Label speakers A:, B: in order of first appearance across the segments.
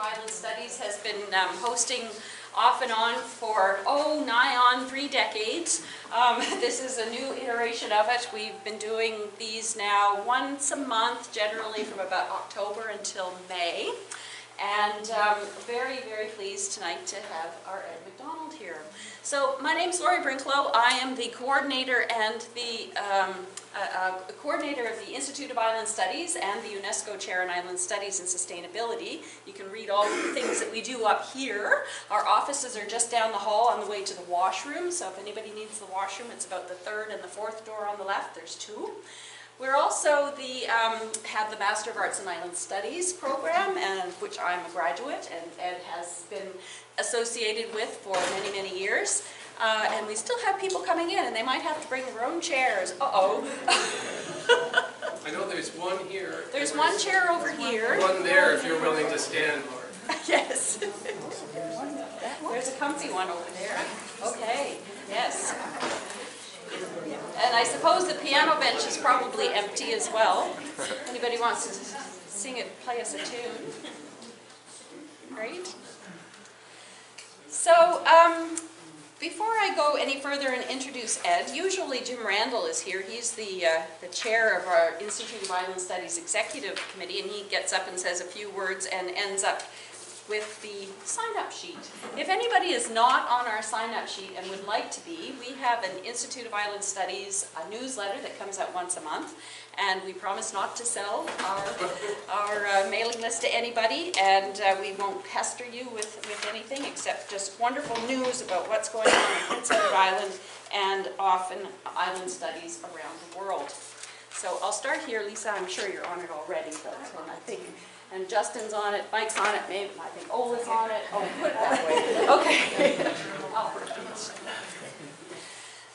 A: Island Studies has been um, hosting off and on for, oh, nigh on three decades. Um, This is a new iteration of it. We've been doing these now once a month, generally from about October until May. And um, very, very pleased tonight to have our Ed MacDonald here. So my name is Laurie Brinklow. I am the coordinator and the um, uh, uh, coordinator of the Institute of Island Studies and the UNESCO Chair in Island Studies and Sustainability. You can read all the things that we do up here. Our offices are just down the hall on the way to the washroom. So if anybody needs the washroom, it's about the third and the fourth door on the left. There's two. We're also the, um, have the Master of Arts in Island Studies program, and which I'm a graduate, and Ed has been associated with for many, many years. Uh, and we still have people coming in, and they might have to bring their own chairs. Uh-oh.
B: I know there's one here.
A: There's one chair over here.
B: One there if you're willing to stand.
A: Yes. There's a comfy one over there. Okay, yes. And I suppose the piano bench is probably empty as well. Anybody wants to sing it, play us a tune? Great. So, um, before I go any further and introduce Ed, usually Jim Randall is here. He's the, uh, the chair of our Institute of Island Studies Executive Committee, and he gets up and says a few words and ends up with the sign-up sheet. If anybody is not on our sign-up sheet and would like to be, we have an Institute of Island Studies a newsletter that comes out once a month, and we promise not to sell our, our uh, mailing list to anybody, and uh, we won't pester you with, with anything except just wonderful news about what's going on in Prince Edward Island and often island studies around the world. So I'll start here, Lisa, I'm sure you're on it already, but um, I think and Justin's on it, Mike's on it, maybe, I think Ola's on it, oh, put it that way, okay.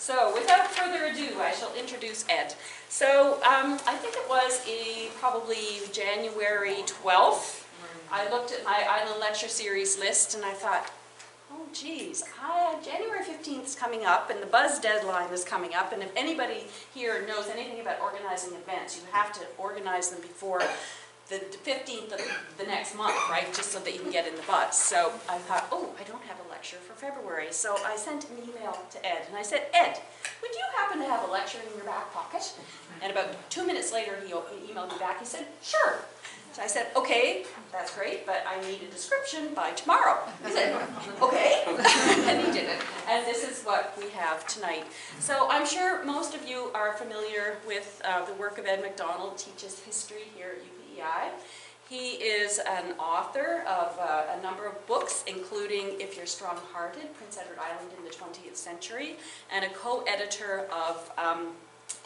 A: So without further ado, I shall introduce Ed. So um, I think it was a, probably January 12th, I looked at my Island Lecture Series list and I thought, oh geez, I, January 15th is coming up and the buzz deadline is coming up. And if anybody here knows anything about organizing events, you have to organize them before the 15th of the next month, right, just so that you can get in the bus. So I thought, oh, I don't have a lecture for February. So I sent an email to Ed, and I said, Ed, would you happen to have a lecture in your back pocket? And about two minutes later, he emailed me back. He said, sure. So I said, okay, that's great, but I need a description by tomorrow. He said, okay, and he did it. And this is what we have tonight. So I'm sure most of you are familiar with uh, the work of Ed MacDonald, teaches history here at UP he is an author of uh, a number of books, including If You're Strong-Hearted, Prince Edward Island in the 20th Century, and a co-editor of um,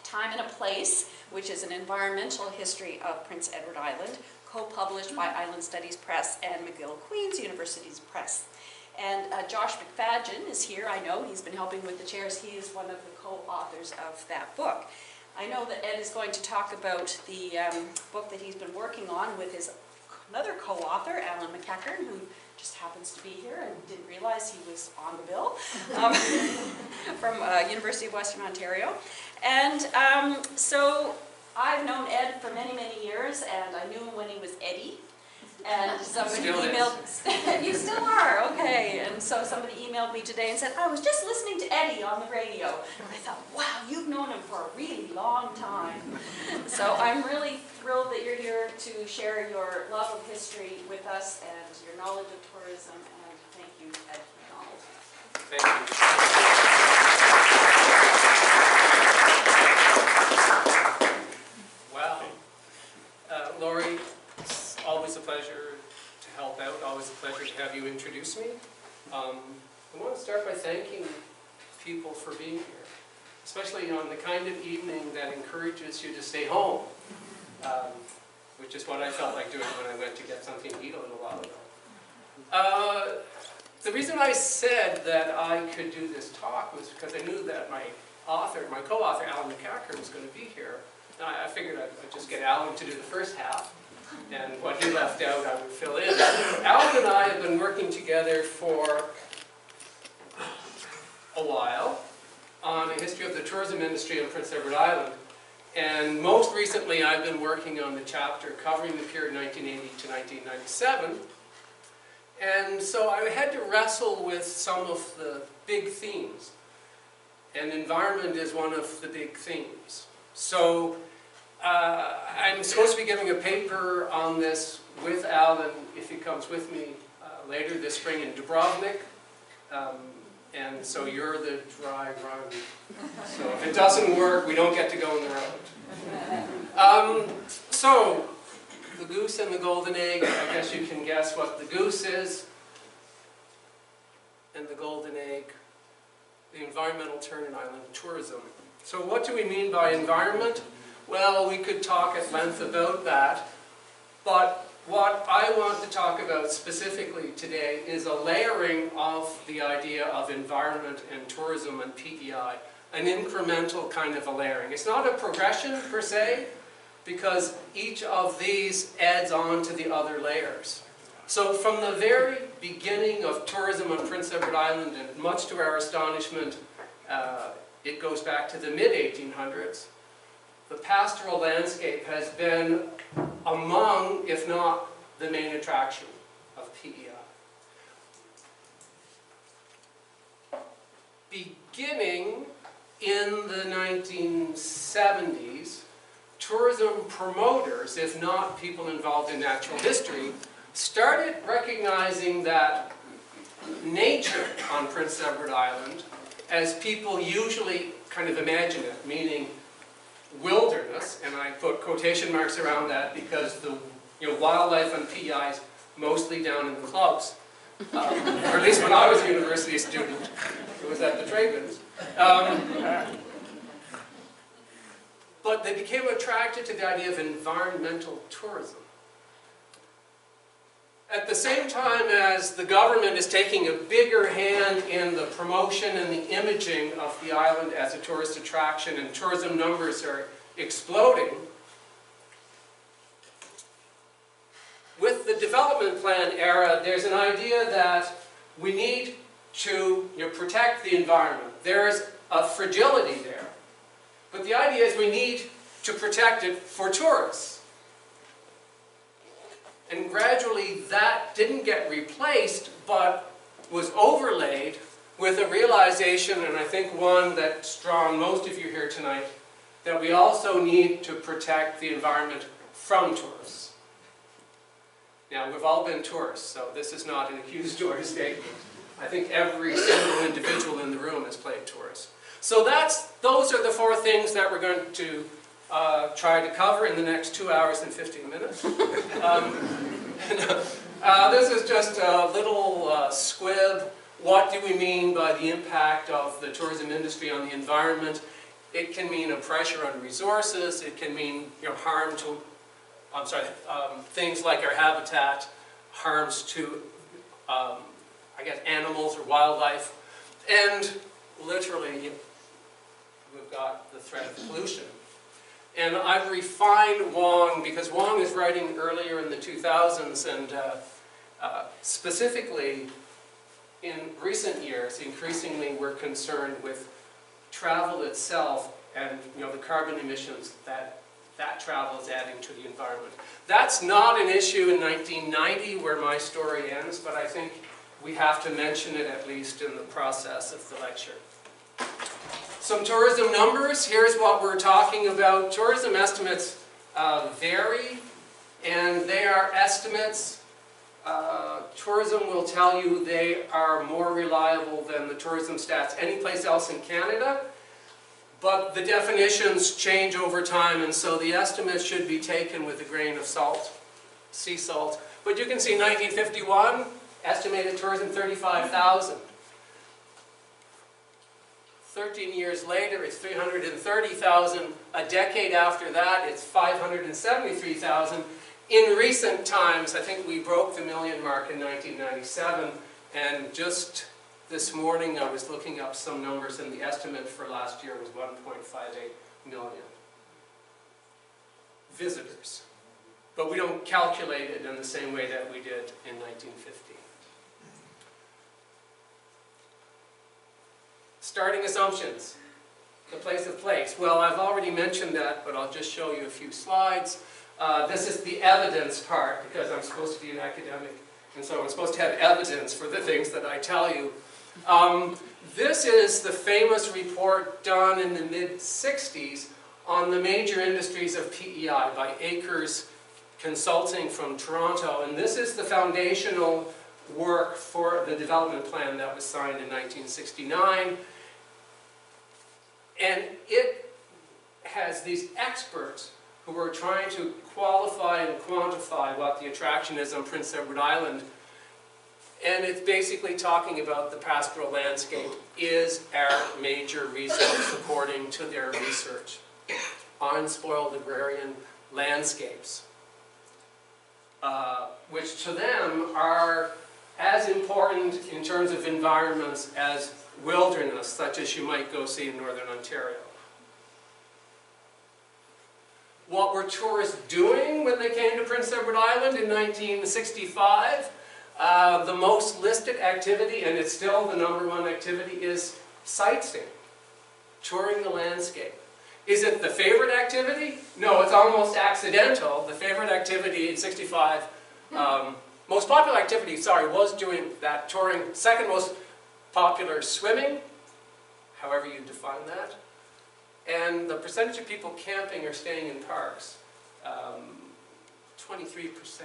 A: Time and a Place, which is an environmental history of Prince Edward Island, co-published by Island Studies Press and McGill Queen's University's Press. And uh, Josh MacFadyen is here, I know, he's been helping with the chairs. He is one of the co-authors of that book. I know that Ed is going to talk about the um, book that he's been working on with his another co-author, Alan MacEachern, who just happens to be here and didn't realize he was on the bill, um, from uh, University of Western Ontario. And um, so I've known Ed for many, many years, and I knew him when he was Eddie, and somebody
B: Still is.
A: emailed, you still are, okay. And so somebody emailed me today and said, I was just listening to Eddie on the radio. And I thought, wow, you've known him for a really long time. So I'm really thrilled that you're here to share your love of history with us and your knowledge of tourism. And thank you, Ed MacDonald.
B: Thank you. Wow. Uh, Laurie, it's always a pleasure to help out, always a pleasure to have you introduce me. Um, I want to start by thanking people for being here, especially on the kind of evening that encourages you to stay home, um, which is what I felt like doing when I went to get something to eat a little while ago. Uh, the reason I said that I could do this talk was because I knew that my author, my co-author, Alan MacEachern, was going to be here. I, figured I'd just get Alan to do the first half, and what he left out I would fill in. Alan and I have been working together for a while on a history of the tourism industry in Prince Edward Island. And most recently I've been working on the chapter covering the period 1980 to 1997. And so I had to wrestle with some of the big themes. And environment is one of the big themes. So uh, I'm supposed to be giving a paper on this with Alan, if he comes with me uh, later this spring in Dubrovnik. Um, and so you're the dry run. So if it doesn't work, we don't get to go on the road. Um, so, the goose and the golden egg, I guess you can guess what the goose is. And the golden egg, the environmental turn in island tourism. So what do we mean by environment? Well, we could talk at length about that, but what I want to talk about specifically today is a layering of the idea of environment and tourism and PEI, an incremental kind of a layering. It's not a progression per se, because each of these adds on to the other layers. So from the very beginning of tourism on Prince Edward Island, and much to our astonishment, uh, it goes back to the mid-1800s, the pastoral landscape has been among, if not the main attraction of PEI. Beginning in the 1970s, tourism promoters, if not people involved in natural history, started recognizing that nature on Prince Edward Island, as people usually kind of imagine it, meaning wilderness, and I put quotation marks around that because the you know, wildlife on PEI is mostly down in the clubs. Um, or at least when I was a university student, it was at the Trabans. Um, but they became attracted to the idea of environmental tourism. At the same time as the government is taking a bigger hand in the promotion and the imaging of the island as a tourist attraction and tourism numbers are exploding, with the development plan era, there's an idea that we need to you know, protect the environment. There's a fragility there. But the idea is we need to protect it for tourists. And gradually that didn't get replaced, but was overlaid with a realization, and I think one that's drawn most of you here tonight, that we also need to protect the environment from tourists. Now, we've all been tourists, so this is not an accusatory statement. I think every single individual in the room has played tourist. So that's, those are the four things that we're going to uh, try to cover in the next two hours and 15 minutes. Um, uh, this is just a little uh, squib. What do we mean by the impact of the tourism industry on the environment? It can mean a pressure on resources. It can mean you know, harm to, I'm sorry, um, things like our habitat, harms to, um, I guess, animals or wildlife. And literally, we've got the threat of pollution. And I've refined Wong because Wong is writing earlier in the 2000s and uh, uh, specifically in recent years, increasingly we're concerned with travel itself and you know the carbon emissions that that travel is adding to the environment. That's not an issue in 1990 where my story ends, but I think we have to mention it at least in the process of the lecture. Some tourism numbers, here's what we're talking about. Tourism estimates uh, vary, and they are estimates. Uh, tourism will tell you they are more reliable than the tourism stats anyplace else in Canada, but the definitions change over time, and so the estimates should be taken with a grain of salt, sea salt. But you can see 1951, estimated tourism 35,000. 13 years later, it's 330,000. A decade after that, it's 573,000. In recent times, I think we broke the million mark in 1997, and just this morning I was looking up some numbers, and the estimate for last year was 1.58 million visitors. But we don't calculate it in the same way that we did in 1950. Starting assumptions, the place of place. Well, I've already mentioned that, but I'll just show you a few slides. Uh, this is the evidence part, because I'm supposed to be an academic And so I'm supposed to have evidence for the things that I tell you. Um, this is the famous report done in the mid-60s on the major industries of PEI by Acres Consulting from Toronto. And this is the foundational work for the development plan that was signed in 1969. And it has these experts who are trying to qualify and quantify what the attraction is on Prince Edward Island. And it's basically talking about the pastoral landscape is our major resource according to their research. Unspoiled agrarian landscapes, uh, which to them are as important in terms of environments as wilderness, such as you might go see in Northern Ontario. What were tourists doing when they came to Prince Edward Island in 1965? Uh, the most listed activity, and it's still the number one activity, is sightseeing, touring the landscape. Is it the favorite activity? No, it's almost accidental. The favorite activity in 65, um, most popular activity, sorry, was doing that touring. Second most popular, swimming, however you define that. And the percentage of people camping or staying in parks, um, 23%.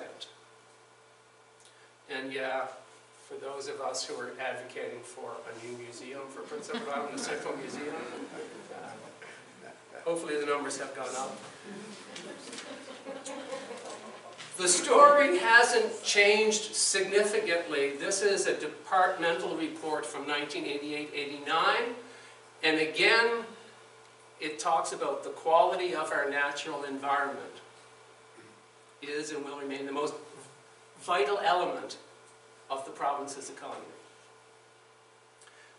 B: And yeah, for those of us who are advocating for a new museum for Prince Edward Island, the Central Museum, uh, hopefully the numbers have gone up. The story hasn't changed significantly. This is a departmental report from 1988-89. And again, it talks about the quality of our natural environment is and will remain the most vital element of the province's economy.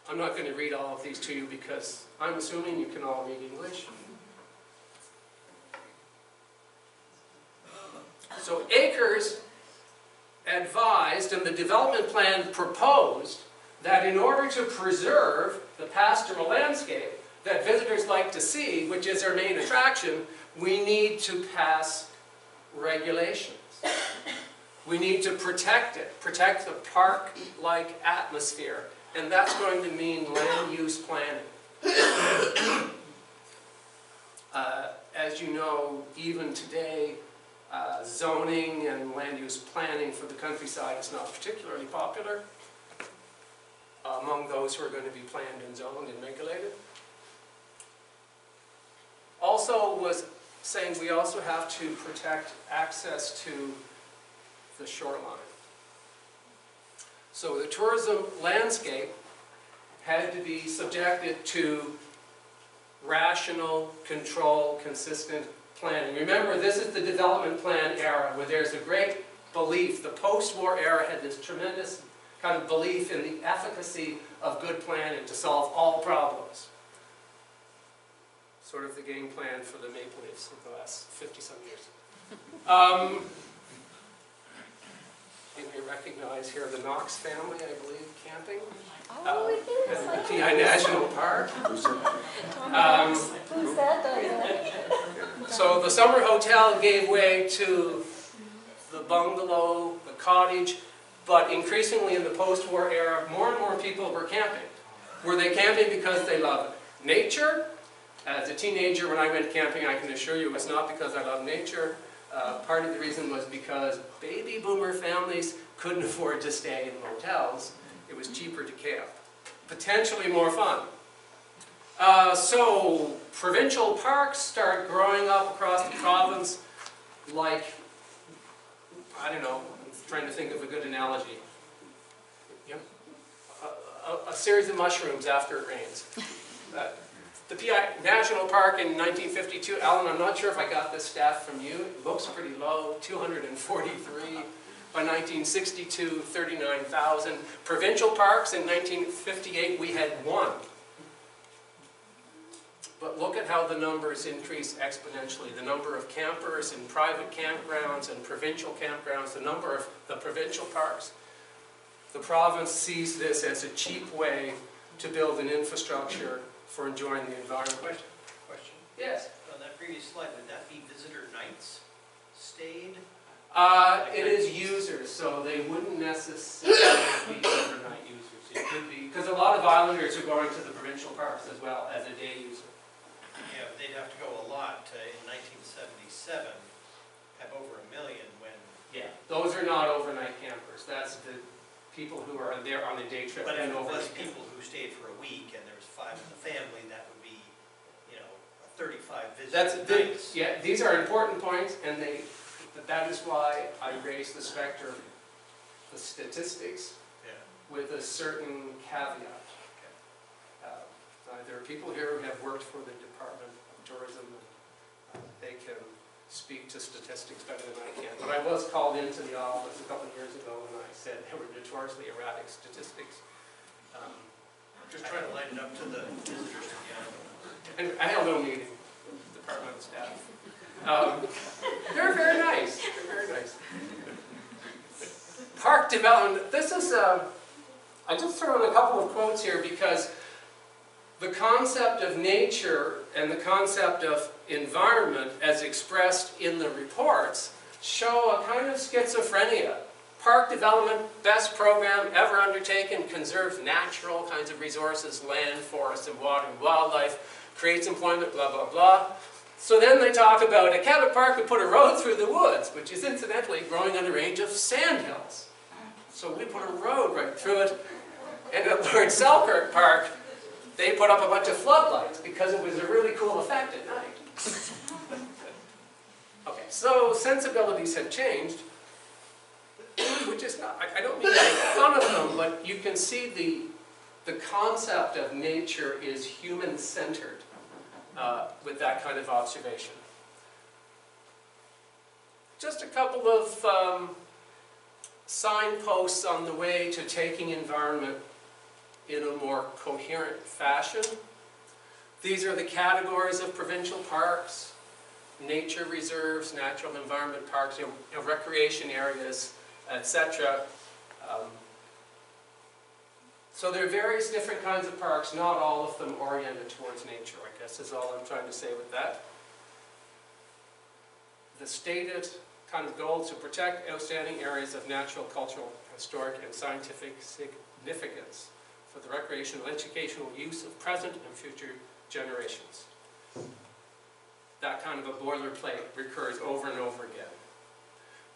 B: I'm not going to read all of these to you because I'm assuming you can all read English. So Acres advised and the development plan proposed that in order to preserve the pastoral landscape that visitors like to see, which is our main attraction, we need to pass regulations. We need to protect it, protect the park-like atmosphere, and that's going to mean land use planning. Uh, as you know, even today, uh, zoning and land use planning for the countryside is not particularly popular among those who are going to be planned and zoned and regulated. Also was saying we also have to protect access to the shoreline. So the tourism landscape had to be subjected to rational, control, consistent planning. Remember, this is the development plan era where there's a great belief. The post-war era had this tremendous kind of belief in the efficacy of good planning to solve all problems. Sort of the game plan for the Maple Leafs of the last 50-some years. Um, you recognize here the Knox family, I believe, camping
C: Oh, it is.
B: at the National Park. Um,
C: Who's that, though?
B: So the summer hotel gave way to the bungalow, the cottage, but increasingly in the post-war era, more and more people were camping. Were they camping because they loved nature? As a teenager, when I went camping, I can assure you it was not because I love nature. Uh, part of the reason was because baby boomer families couldn't afford to stay in motels. It was cheaper to camp. Potentially more fun. Uh, so, provincial parks start growing up across the province like, I don't know, I'm trying to think of a good analogy. Yep. A, a, a series of mushrooms after it rains. Uh, the PI National Park in 1952, Alan, I'm not sure if I got this stat from you, it looks pretty low, 243. By 1962, 39,000. Provincial parks in 1958, we had one. But look at how the numbers increase exponentially. The number of campers in private campgrounds and provincial campgrounds, the number of the provincial parks. The province sees this as a cheap way to build an infrastructure for enjoying the environment.
D: Question, question.
B: Yes.
D: On that previous slide, would that be visitor nights stayed?
B: Uh, it is users, so they wouldn't necessarily be overnight users. It could be, because a lot of islanders are going to the provincial parks as well as a day user.
D: Yeah, but they'd have to go a lot to, in nineteen seventy-seven, have over a million when,
B: Yeah. Those are not overnight campers. That's the people who are there on a day trip
D: but if
B: and
D: it was people who stayed for a week and there was five in the family, that would be, you know, thirty-five
B: That's,
D: visits
B: the- yeah, these are important points, and they, but that is why I raised the specter, the statistics,
D: Yeah.
B: with a certain caveat. Uh, uh, There are people here who have worked for the Department of Tourism, and uh, they can speak to statistics better than I can. But I was called into the office a couple of years ago, and I said they were notoriously erratic statistics. Um,
D: Just trying to it up to the visitors to the island.
B: And I held no meeting with the department staff. Um, They're very nice, they're very nice. Park development, this is, uh, I just throw in a couple of quotes here because the concept of nature and the concept of environment as expressed in the reports show a kind of schizophrenia. Park development, best program ever undertaken, conserves natural kinds of resources, land, forests, and water and wildlife, creates employment, blah, blah, blah. So then they talk about a Cabot Park would put a road through the woods, which is incidentally growing on a range of sandhills. So we put a road right through it. And at Lord Selkirk Park, they put up a bunch of floodlights because it was a really cool effect at night. Okay, so sensibilities have changed, which is not, I- don't mean to make fun of them, but you can see the, the concept of nature is human-centered uh, with that kind of observation. Just a couple of um, signposts on the way to taking environment in a more coherent fashion. These are the categories of provincial parks, nature reserves, natural environment parks, you know, recreation areas, etc. Um, so there are various different kinds of parks, not all of them oriented towards nature, I guess is all I'm trying to say with that. The stated kind of goal to protect outstanding areas of natural, cultural, historic, and scientific significance for the recreational, educational use of present and future generations. That kind of a boilerplate recurs over and over again.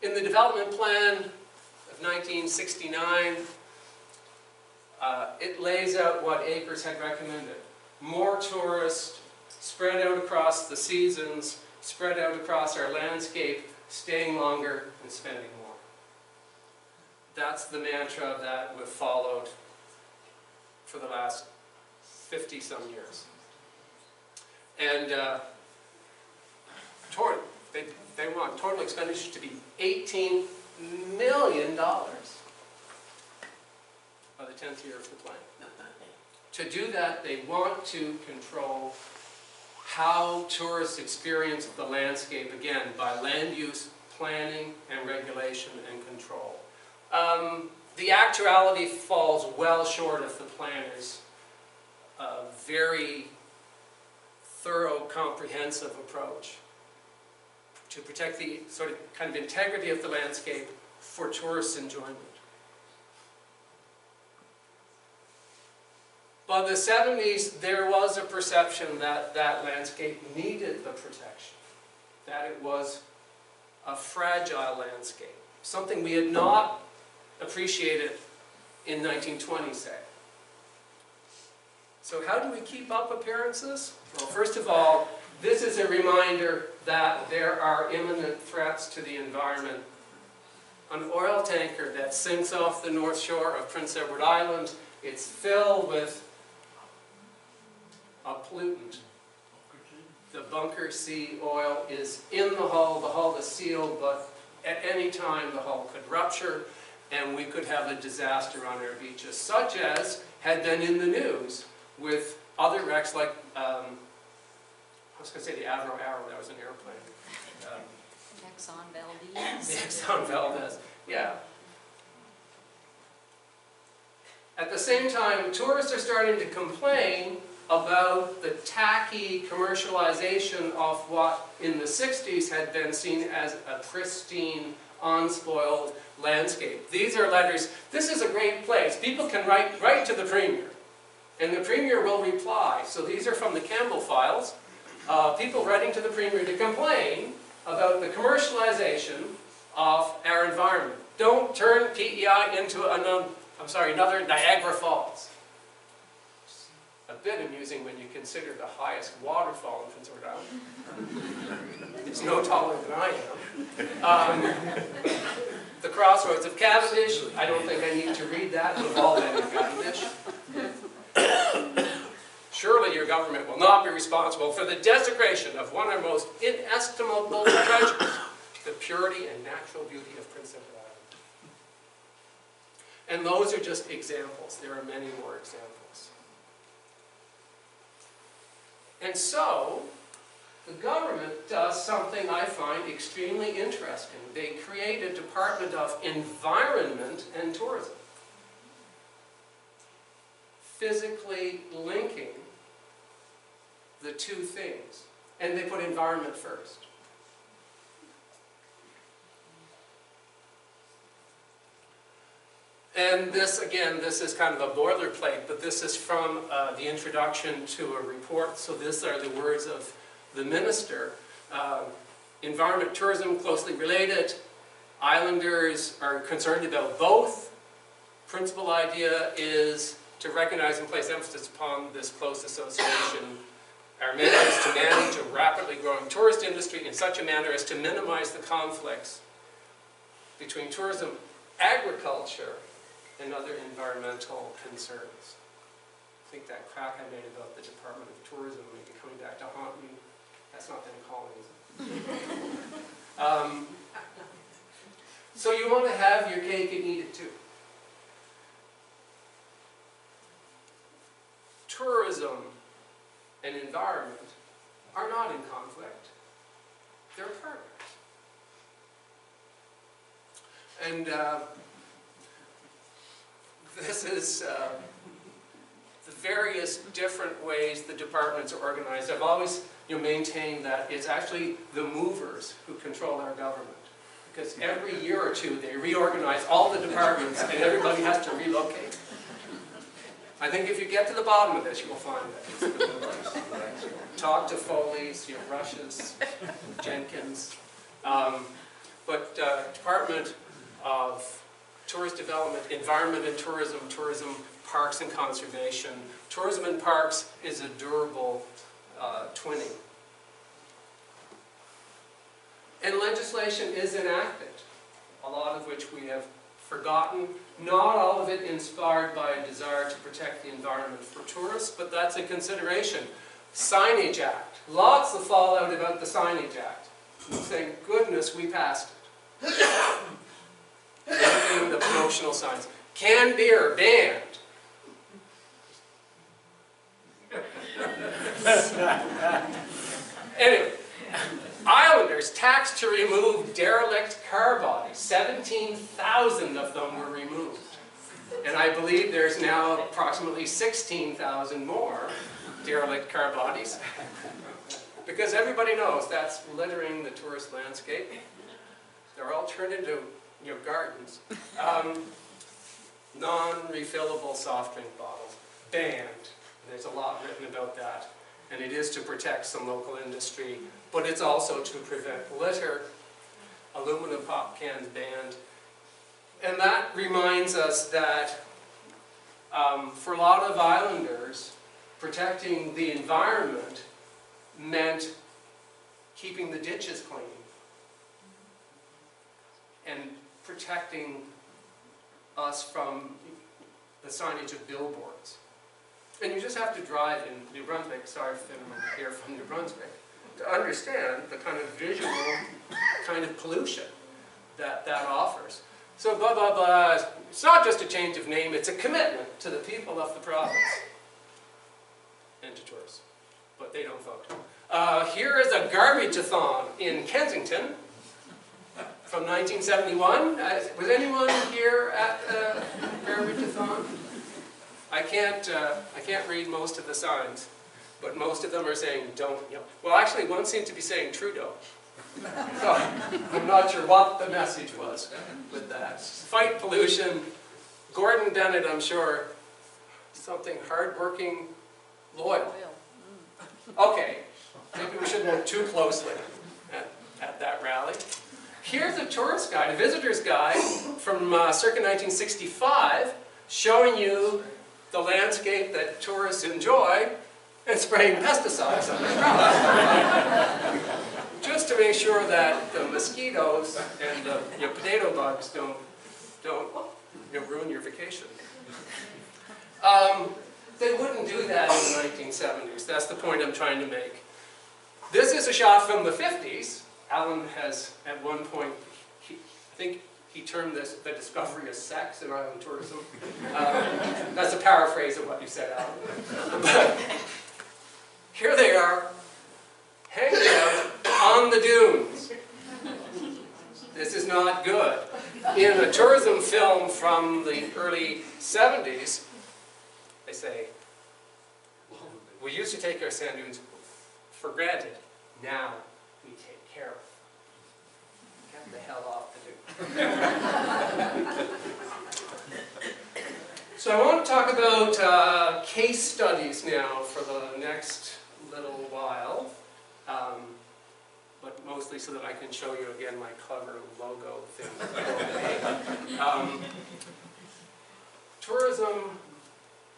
B: In the development plan of 1969, uh, it lays out what Acres had recommended. More tourists, spread out across the seasons, spread out across our landscape, staying longer and spending more. That's the mantra that we've followed for the last 50-some years. And uh, tor- they, they want total expenditure to be $18 million by the 10th year of the plan. To do that, they want to control how tourists experience the landscape, again, by land use, planning, and regulation and control. Um, the actuality falls well short of the planner's uh, very thorough, comprehensive approach to protect the sort of kind of integrity of the landscape for tourists' enjoyment. By the 70s, there was a perception that that landscape needed the protection, that it was a fragile landscape, something we had not appreciated in 1920, say. So how do we keep up appearances? Well, first of all, this is a reminder that there are imminent threats to the environment. An oil tanker that sinks off the north shore of Prince Edward Island, it's filled with a pollutant. The bunker C oil is in the hull, the hull is sealed, but at any time the hull could rupture and we could have a disaster on our beaches, such as had been in the news with other wrecks like, um, I was going to say the Avro Arrow, that was an airplane. Um,
A: Exxon Valdez.
B: Exxon Valdez, yeah. At the same time, tourists are starting to complain about the tacky commercialization of what in the 60s had been seen as a pristine unspoiled landscape. These are letters, this is a great place. People can write, write to the Premier, and the Premier will reply. So these are from the Campbell files. Uh, people writing to the Premier to complain about the commercialization of our environment. Don't turn PEI into another, I'm sorry, another Niagara Falls. A bit amusing when you consider the highest waterfall in Prince Edward Island. It's no taller than I am. Um, the crossroads of Cavendish, I don't think I need to read that, we've all been in Cavendish. Surely your government will not be responsible for the desecration of one of our most inestimable treasures, the purity and natural beauty of Prince Edward Island. And those are just examples. There are many more examples. And so, the government does something I find extremely interesting. They create a Department of Environment and Tourism, physically linking the two things. And they put environment first. And this, again, this is kind of a boilerplate, but this is from uh, the introduction to a report. So these are the words of the minister. Uh, environment, tourism, closely related. Islanders are concerned about both. Principal idea is to recognize and place emphasis upon this close association. Our mission is to manage a rapidly growing tourist industry in such a manner as to minimize the conflicts between tourism, agriculture, and other environmental concerns. I think that crack I made about the Department of Tourism may be coming back to haunt me. That's not them calling, is it? um, so you want to have your cake and eat it too. Tourism and environment are not in conflict. They're partners. And uh, this is uh, the various different ways the departments are organized. I've always you know, maintained that it's actually the movers who control our government. Because every year or two they reorganize all the departments and everybody has to relocate. I think if you get to the bottom of this, you will find that. Talk to Foley's, your Rushes, Jenkins. Um, but uh, Department of Tourist Development, Environment and Tourism, Tourism, Parks and Conservation. Tourism and Parks is a durable uh, twinning. And legislation is enacted, a lot of which we have forgotten. Not all of it inspired by a desire to protect the environment for tourists, but that's a consideration. Signage Act. Lots of fallout about the Signage Act. Thank goodness we passed it. Limiting the promotional signs. Canned beer banned. anyway, Islanders taxed to remove derelict car bodies. 17,000 of them were removed. And I believe there's now approximately 16,000 more derelict car bodies. Because everybody knows that's littering the tourist landscape. They're all turned into you know, gardens. Um, Non-refillable soft drink bottles, banned. There's a lot written about that. And it is to protect some local industry, but it's also to prevent litter. Aluminum pop cans banned. And that reminds us that um, for a lot of islanders, protecting the environment meant keeping the ditches clean and protecting us from the signage of billboards. And you just have to drive in New Brunswick, sorry if anyone here from New Brunswick, to understand the kind of visual kind of pollution that that offers. So blah, blah, blah, it's not just a change of name, it's a commitment to the people of the province and to tourists, but they don't vote. Uh, here is a garbage-a-thon in Kensington from 1971. Uh, was anyone here at the garbage-a-thon? I can't, uh, I can't read most of the signs, but most of them are saying, don't, you know. Well, actually, one seemed to be saying Trudeau. So, I'm not sure what the message was with that. Fight pollution, Gordon Bennett, I'm sure, something hardworking, loyal. Okay, maybe we shouldn't look too closely at, at that rally. Here's a tourist guide, a visitor's guide from uh, circa 1965, showing you the landscape that tourists enjoy and spraying pesticides on their crops. Just to make sure that the mosquitoes and the you know, potato bugs don't, don't you know, ruin your vacation. Um, they wouldn't do that in the 1970s. That's the point I'm trying to make. This is a shot from the 50s. Alan has, at one point, he, I think he termed this the discovery of sex in island tourism. Um, that's a paraphrase of what you said, Alan. But here they are, hanging out on the dunes. This is not good. In a tourism film from the early 70s, they say, we used to take our sand dunes for granted. Now we take care of them. Get the hell off to do. so I want to talk about uh, case studies now for the next little while. Um, but mostly so that I can show you again my clever logo thing. um, tourism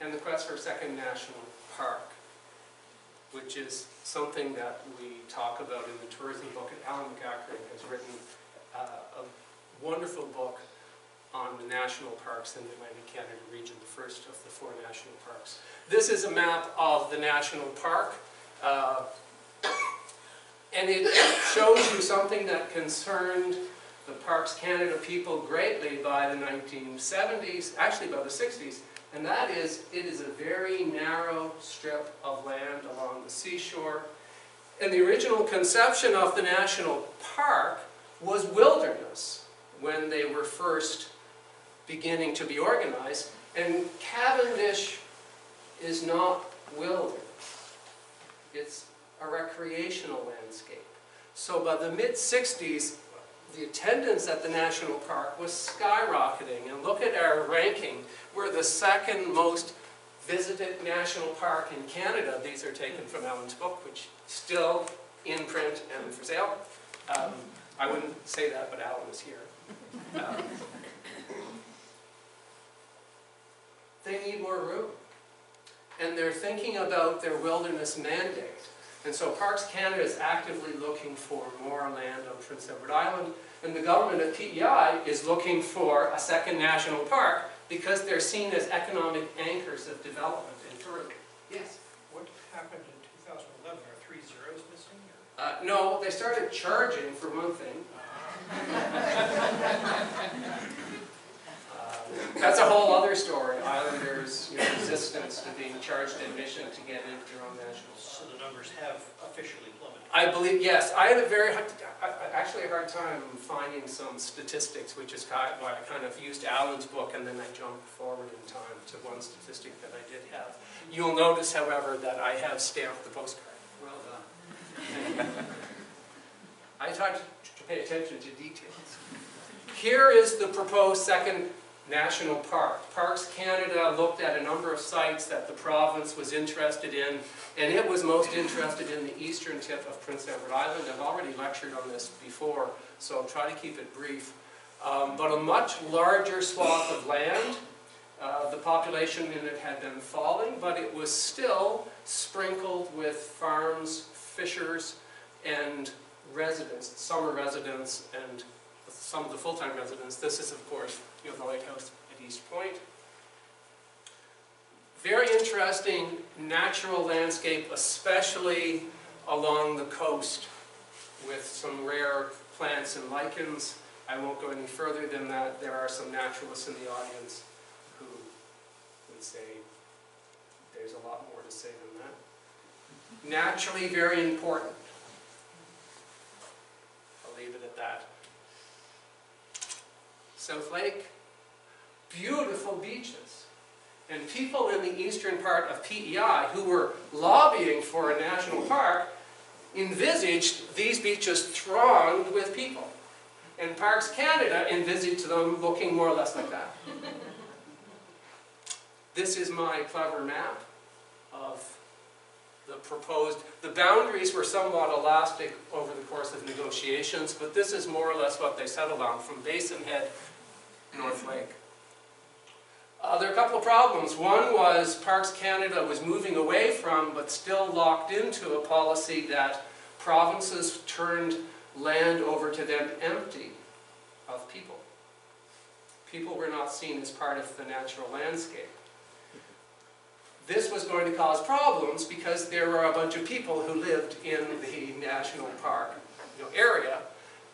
B: and the quest for a second national park, which is something that we talk about in the tourism book. that Alan MacEachern has written uh, a wonderful book on the national parks in the Atlantic Canada region, the first of the four national parks. This is a map of the national park. Uh, and it shows you something that concerned the Parks Canada people greatly by the 1970s, actually by the 60s, and that is, it is a very narrow strip of land along the seashore. And the original conception of the national park was wilderness when they were first beginning to be organized. And Cavendish is not wilderness. It's a recreational landscape. So by the mid-60s, the attendance at the national park was skyrocketing. And look at our ranking. We're the second most visited national park in Canada. These are taken from Alan's book, which is still in print and for sale. Um, I wouldn't say that, but Alan is here. Um, they need more room. And they're thinking about their wilderness mandate. And so Parks Canada is actively looking for more land on Prince Edward Island, and the government at PEI is looking for a second national park because they're seen as economic anchors of development in tourism. Yes?
D: What happened in 2011? Are three zeros missing? or-
B: Uh, no, they started charging for one thing. Uh, That's a whole other story. Islanders, you know, resistance to being charged admission to get into their own national
D: So the numbers have officially plummeted.
B: I believe, yes, I had a very, hard- actually a hard time finding some statistics, which is why I kind of used Alan's book and then I jumped forward in time to one statistic that I did have. You'll notice, however, that I have stamped the postcard. I tried to pay attention to details. Here is the proposed second national park. Parks Canada looked at a number of sites that the province was interested in, and it was most interested in the eastern tip of Prince Edward Island. I've already lectured on this before, so I'll try to keep it brief. Um, but a much larger swath of land. Uh, the population in it had been falling, but it was still sprinkled with farms, fishers, and residents, summer residents, and some of the full-time residents. This is, of course, you know, the lighthouse at East Point. Very interesting natural landscape, especially along the coast with some rare plants and lichens. I won't go any further than that. There are some naturalists in the audience who would say there's a lot more to say than that. Naturally very important. I'll leave it at that. South Lake, beautiful beaches. And people in the eastern part of PEI who were lobbying for a national park envisaged these beaches thronged with people. And Parks Canada envisaged them looking more or less like that. This is my clever map of the proposed, the boundaries were somewhat elastic over the course of negotiations, but this is more or less what they settled on from Basin Head, North Lake. Uh, there are a couple of problems. One was Parks Canada was moving away from, but still locked into, a policy that provinces turned land over to them empty of people. People were not seen as part of the natural landscape. This was going to cause problems because there were a bunch of people who lived in the national park you know, area,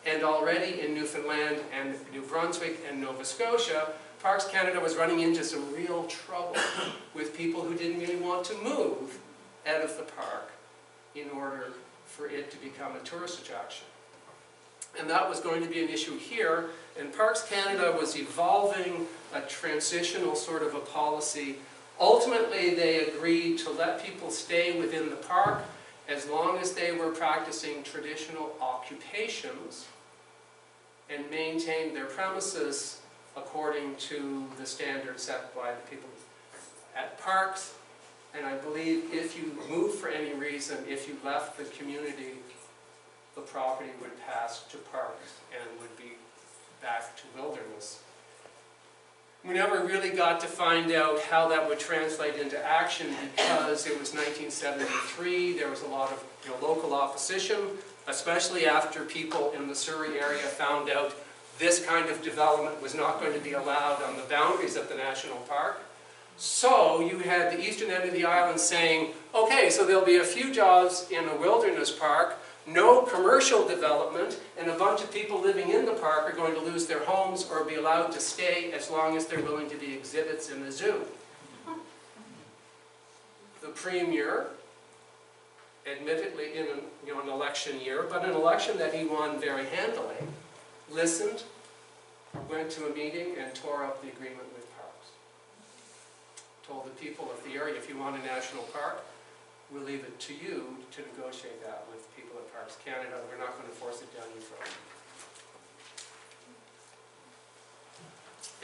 B: and already in Newfoundland and New Brunswick and Nova Scotia, Parks Canada was running into some real trouble with people who didn't really want to move out of the park in order for it to become a tourist attraction. And that was going to be an issue here, and Parks Canada was evolving a transitional sort of a policy. Ultimately, they agreed to let people stay within the park as long as they were practicing traditional occupations and maintained their premises according to the standards set by the people at parks. And I believe if you moved for any reason, if you left the community, the property would pass to parks and would be back to wilderness. We never really got to find out how that would translate into action because it was 1973, there was a lot of you know, local opposition, especially after people in the Souris area found out this kind of development was not going to be allowed on the boundaries of the national park. So you had the eastern end of the island saying, okay, so there'll be a few jobs in a wilderness park, no commercial development, and a bunch of people living in the park are going to lose their homes or be allowed to stay as long as they're willing to be exhibits in the zoo. The premier, admittedly in an, you know, an election year, but an election that he won very handily, listened, went to a meeting and tore up the agreement with parks. Told the people of the area, if you want a national park, we'll leave it to you to negotiate that with Canada. We're not going to force it down your throat.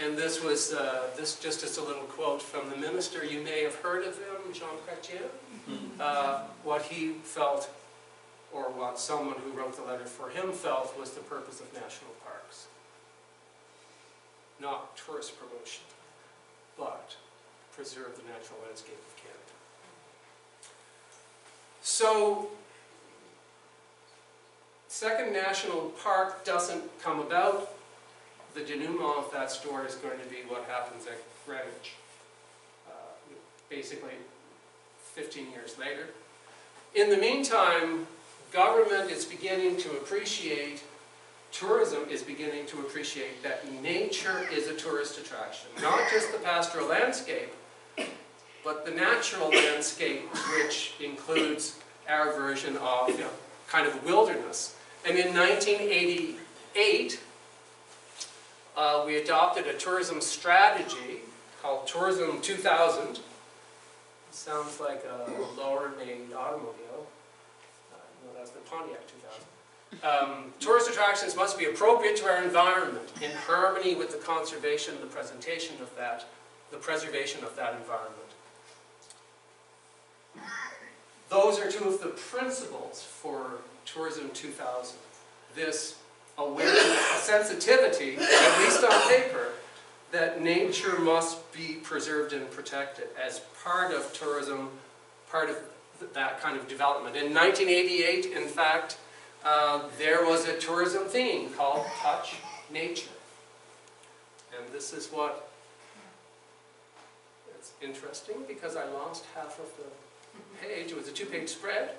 B: And this was, uh, this just is a little quote from the minister. You may have heard of him, Jean Chrétien. Uh, what he felt, or what someone who wrote the letter for him felt, was the purpose of national parks. Not tourist promotion, but preserve the natural landscape of Canada. So, Second National Park doesn't come about. The denouement of that story is going to be what happens at Greenwich. Uh, basically, 15 years later. In the meantime, government is beginning to appreciate, tourism is beginning to appreciate that nature is a tourist attraction. Not just the pastoral landscape, but the natural landscape, which includes our version of you know, kind of wilderness. And in 1988, uh, we adopted a tourism strategy called Tourism 2000. Sounds like a lower-made automobile. Uh, no, that's the Pontiac 2000. Um, tourist attractions must be appropriate to our environment, in harmony with the conservation, the presentation of that, the preservation of that environment. Those are two of the principles for Tourism 2000. This awareness, sensitivity, at least on paper, that nature must be preserved and protected as part of tourism, part of th- that kind of development. In 1988, in fact, uh, there was a tourism theme called Touch Nature. And this is what, it's interesting because I lost half of the page. It was a two-page spread.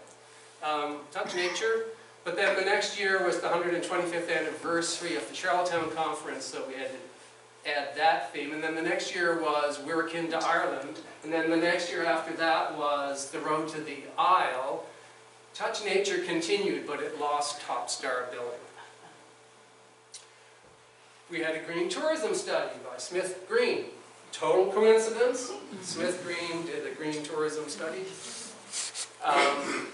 B: Um, Touch Nature. But then the next year was the 125th anniversary of the Charlottetown Conference, so we had to add that theme. And then the next year was We're Akin to Ireland. And then the next year after that was The Road to the Isle. Touch Nature continued, but it lost top star billing. We had a green tourism study by Smith Green. Total coincidence? Smith Green did a green tourism study. Um,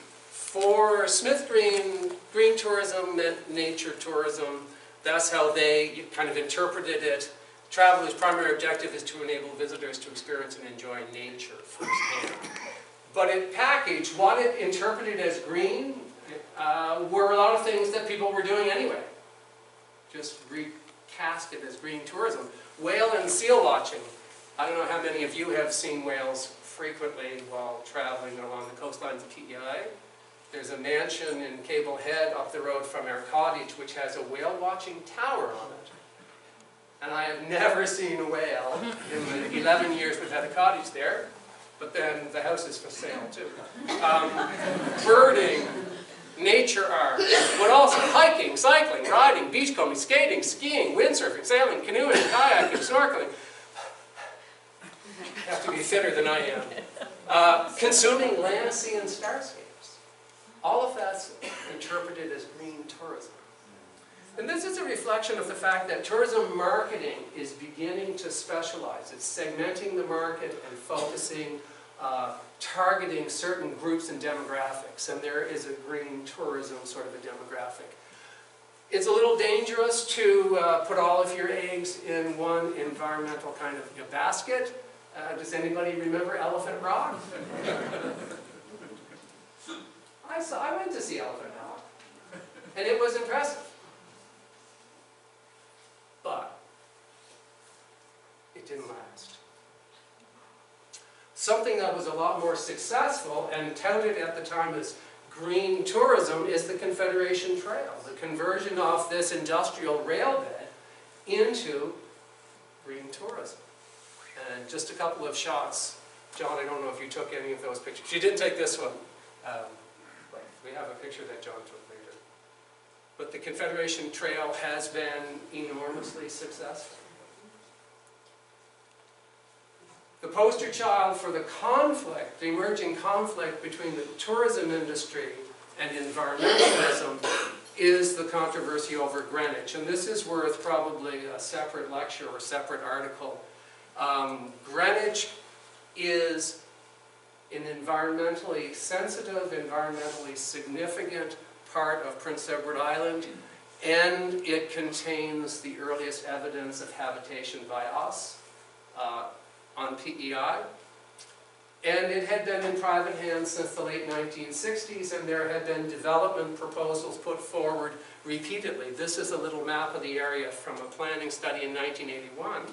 B: For Smith Green, green tourism meant nature tourism. That's how they kind of interpreted it. Travelers' primary objective is to enable visitors to experience and enjoy nature firsthand. But in packaged, what it interpreted as green uh, were a lot of things that people were doing anyway. Just recast it as green tourism. Whale and seal watching. I don't know how many of you have seen whales frequently while traveling along the coastlines of PEI. There's a mansion in Cable Head up the road from our cottage which has a whale watching tower on it. And I have never seen a whale in the 11 years we've had a cottage there. But then the house is for sale too. Um, birding, nature art, but also hiking, cycling, riding, beachcombing, skating, skiing, windsurfing, sailing, canoeing, kayaking, snorkeling. Have to be thinner than I am. Uh, consuming sea, and starscapes. All of that's interpreted as green tourism. And this is a reflection of the fact that tourism marketing is beginning to specialize. It's segmenting the market and focusing, uh, targeting certain groups and demographics. And there is a green tourism sort of a demographic. It's a little dangerous to uh, put all of your eggs in one environmental kind of basket. Uh, does anybody remember Elephant Rock? I saw. I went to see Elephant Rock, and it was impressive. But it didn't last. Something that was a lot more successful and touted at the time as green tourism is the Confederation Trail, the conversion of this industrial rail bed into green tourism. And just a couple of shots. John, I don't know if you took any of those pictures. You didn't take this one. Um, we have a picture that John took later. But the Confederation Trail has been enormously successful. The poster child for the conflict, the emerging conflict between the tourism industry and environmentalism is the controversy over Greenwich. And this is worth probably a separate lecture or separate article. Um, Greenwich is an environmentally sensitive, environmentally significant part of Prince Edward Island, and it contains the earliest evidence of habitation by us uh, on PEI. And it had been in private hands since the late 1960s, and there had been development proposals put forward repeatedly. This is a little map of the area from a planning study in 1981.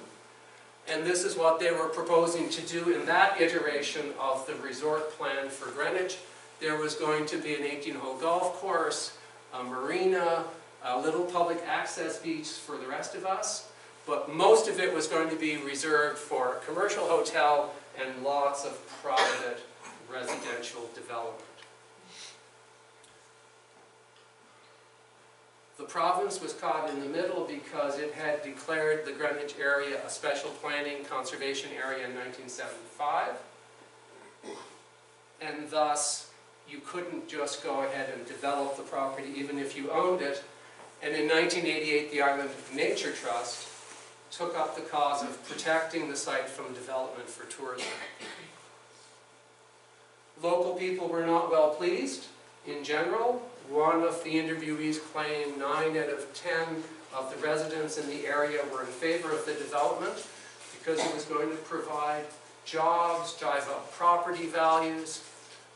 B: And this is what they were proposing to do in that iteration of the resort plan for Greenwich. There was going to be an 18-hole golf course, a marina, a little public access beach for the rest of us, but most of it was going to be reserved for commercial hotel and lots of private residential development. The province was caught in the middle because it had declared the Greenwich area a special planning conservation area in 1975. And thus, you couldn't just go ahead and develop the property even if you owned it. And in 1988, the Island Nature Trust took up the cause of protecting the site from development for tourism. Local people were not well pleased in general. One of the interviewees claimed nine out of ten of the residents in the area were in favor of the development because it was going to provide jobs, drive up property values,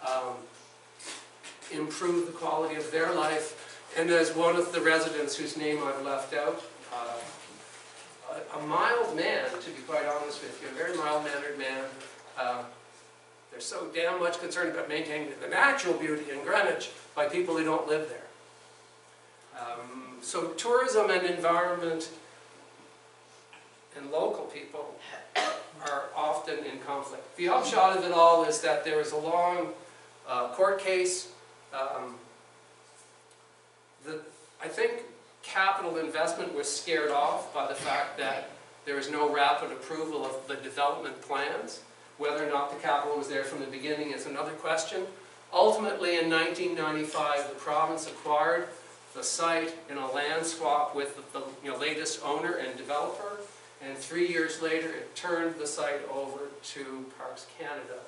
B: um, improve the quality of their life. And as one of the residents whose name I've left out, uh, a, mild man, to be quite honest with you, a very mild-mannered man, uh, they're so damn much concerned about maintaining the natural beauty in Greenwich by people who don't live there. Um, so tourism and environment and local people are often in conflict. The upshot of it all is that there was a long uh, court case. Um, the, I think capital investment was scared off by the fact that there was no rapid approval of the development plans. Whether or not the capital was there from the beginning is another question. Ultimately, in 1995, the province acquired the site in a land swap with the, you know, latest owner and developer, and three years later, it turned the site over to Parks Canada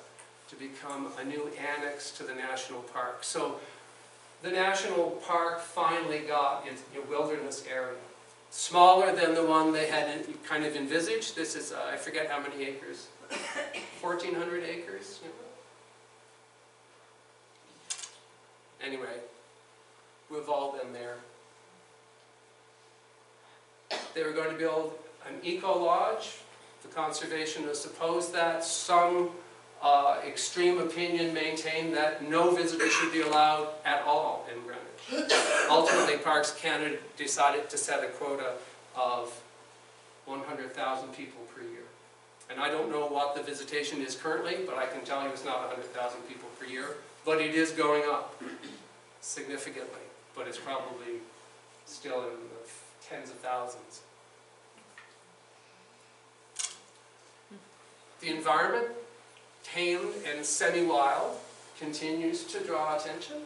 B: to become a new annex to the national park. So the national park finally got its you know, wilderness area. Smaller than the one they had in- kind of envisaged. This is, uh, I forget how many acres, 1,400 acres? you know? Anyway, we've all been there. They were going to build an eco-lodge. The conservationists opposed that. Some uh, extreme opinion maintained that no visitors should be allowed at all in Greenwich. Ultimately, Parks Canada decided to set a quota of 100,000 people per year. And I don't know what the visitation is currently, but I can tell you it's not 100,000 people per year. But it is going up significantly, but it's probably still in the tens of thousands. The environment, tame and semi-wild, continues to draw attention.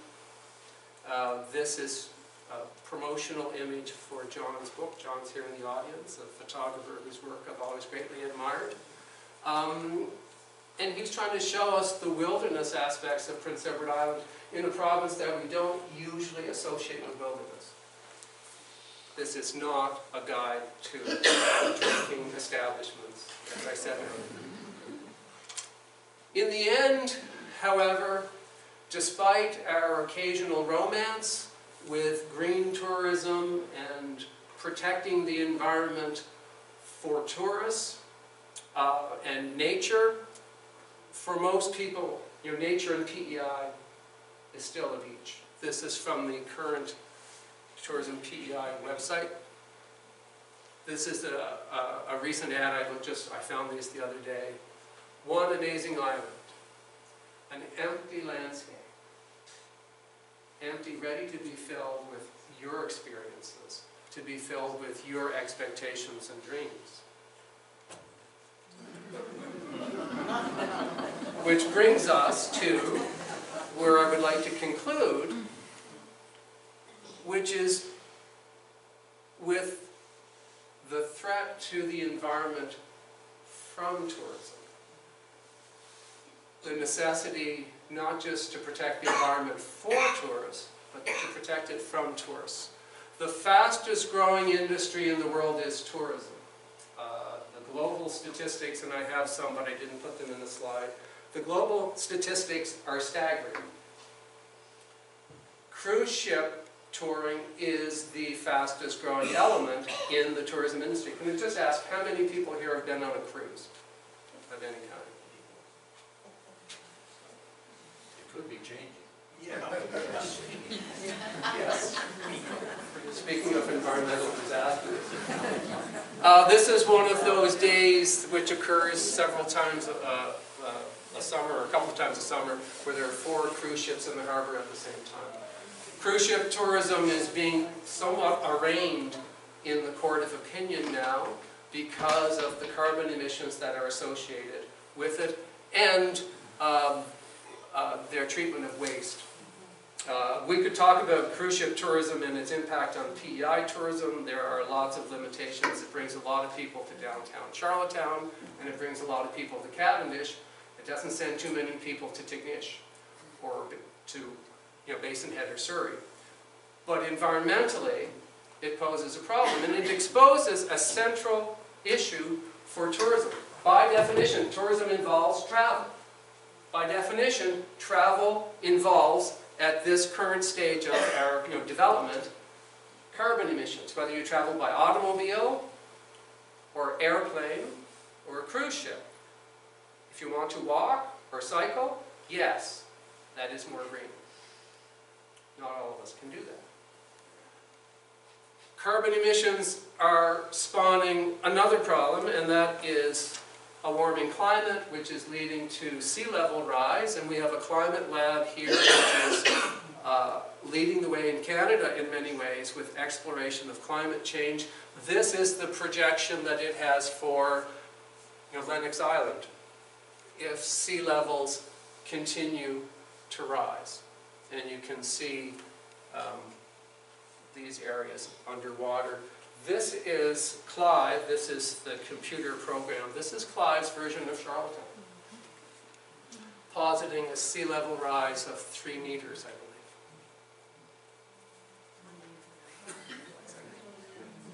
B: Uh, This is a promotional image for John's book. John's here in the audience, a photographer whose work I've always greatly admired. Um, And he's trying to show us the wilderness aspects of Prince Edward Island in a province that we don't usually associate with wilderness. This is not a guide to drinking establishments, as I said earlier. In the end, however, despite our occasional romance with green tourism and protecting the environment for tourists uh, and nature, for most people, you know, nature and PEI is still a beach. This is from the current tourism PEI website. This is a, a, a recent ad I just, I found these the other day. One amazing island, an empty landscape, empty, ready to be filled with your experiences, to be filled with your expectations and dreams. Which brings us to where I would like to conclude, which is with the threat to the environment from tourism. The necessity not just to protect the environment for tourists, but to protect it from tourists. The fastest growing industry in the world is tourism. Uh, the global statistics, and I have some, but I didn't put them in the slide. The global statistics are staggering. Cruise ship touring is the fastest growing element in the tourism industry. Can we just ask how many people here have been on a cruise of any kind?
E: It could be changing.
B: Yes. Speaking of environmental disasters. Uh, This is one of those days which occurs several times uh, a summer, or a couple of times a summer, where there are four cruise ships in the harbor at the same time. Cruise ship tourism is being somewhat arraigned in the court of opinion now because of the carbon emissions that are associated with it and um, uh, their treatment of waste. Uh, We could talk about cruise ship tourism and its impact on PEI tourism. There are lots of limitations. It brings a lot of people to downtown Charlottetown, and it brings a lot of people to Cavendish. It doesn't send too many people to Tignish or to, you know, Basin Head or Souris. But environmentally, it poses a problem, and it exposes a central issue for tourism. By definition, tourism involves travel. By definition, travel involves, at this current stage of our you know, development, carbon emissions, whether you travel by automobile, or airplane, or a cruise ship. If you want to walk or cycle, yes, that is more green. Not all of us can do that. Carbon emissions are spawning another problem, and that is a warming climate, which is leading to sea level rise, and we have a climate lab here which is uh, leading the way in Canada in many ways with exploration of climate change. This is the projection that it has for you know, Lennox Island if sea levels continue to rise. And you can see um, these areas underwater. This is Clive, this is the computer program, this is Clive's version of Charlottetown, positing a sea level rise of three meters, I believe.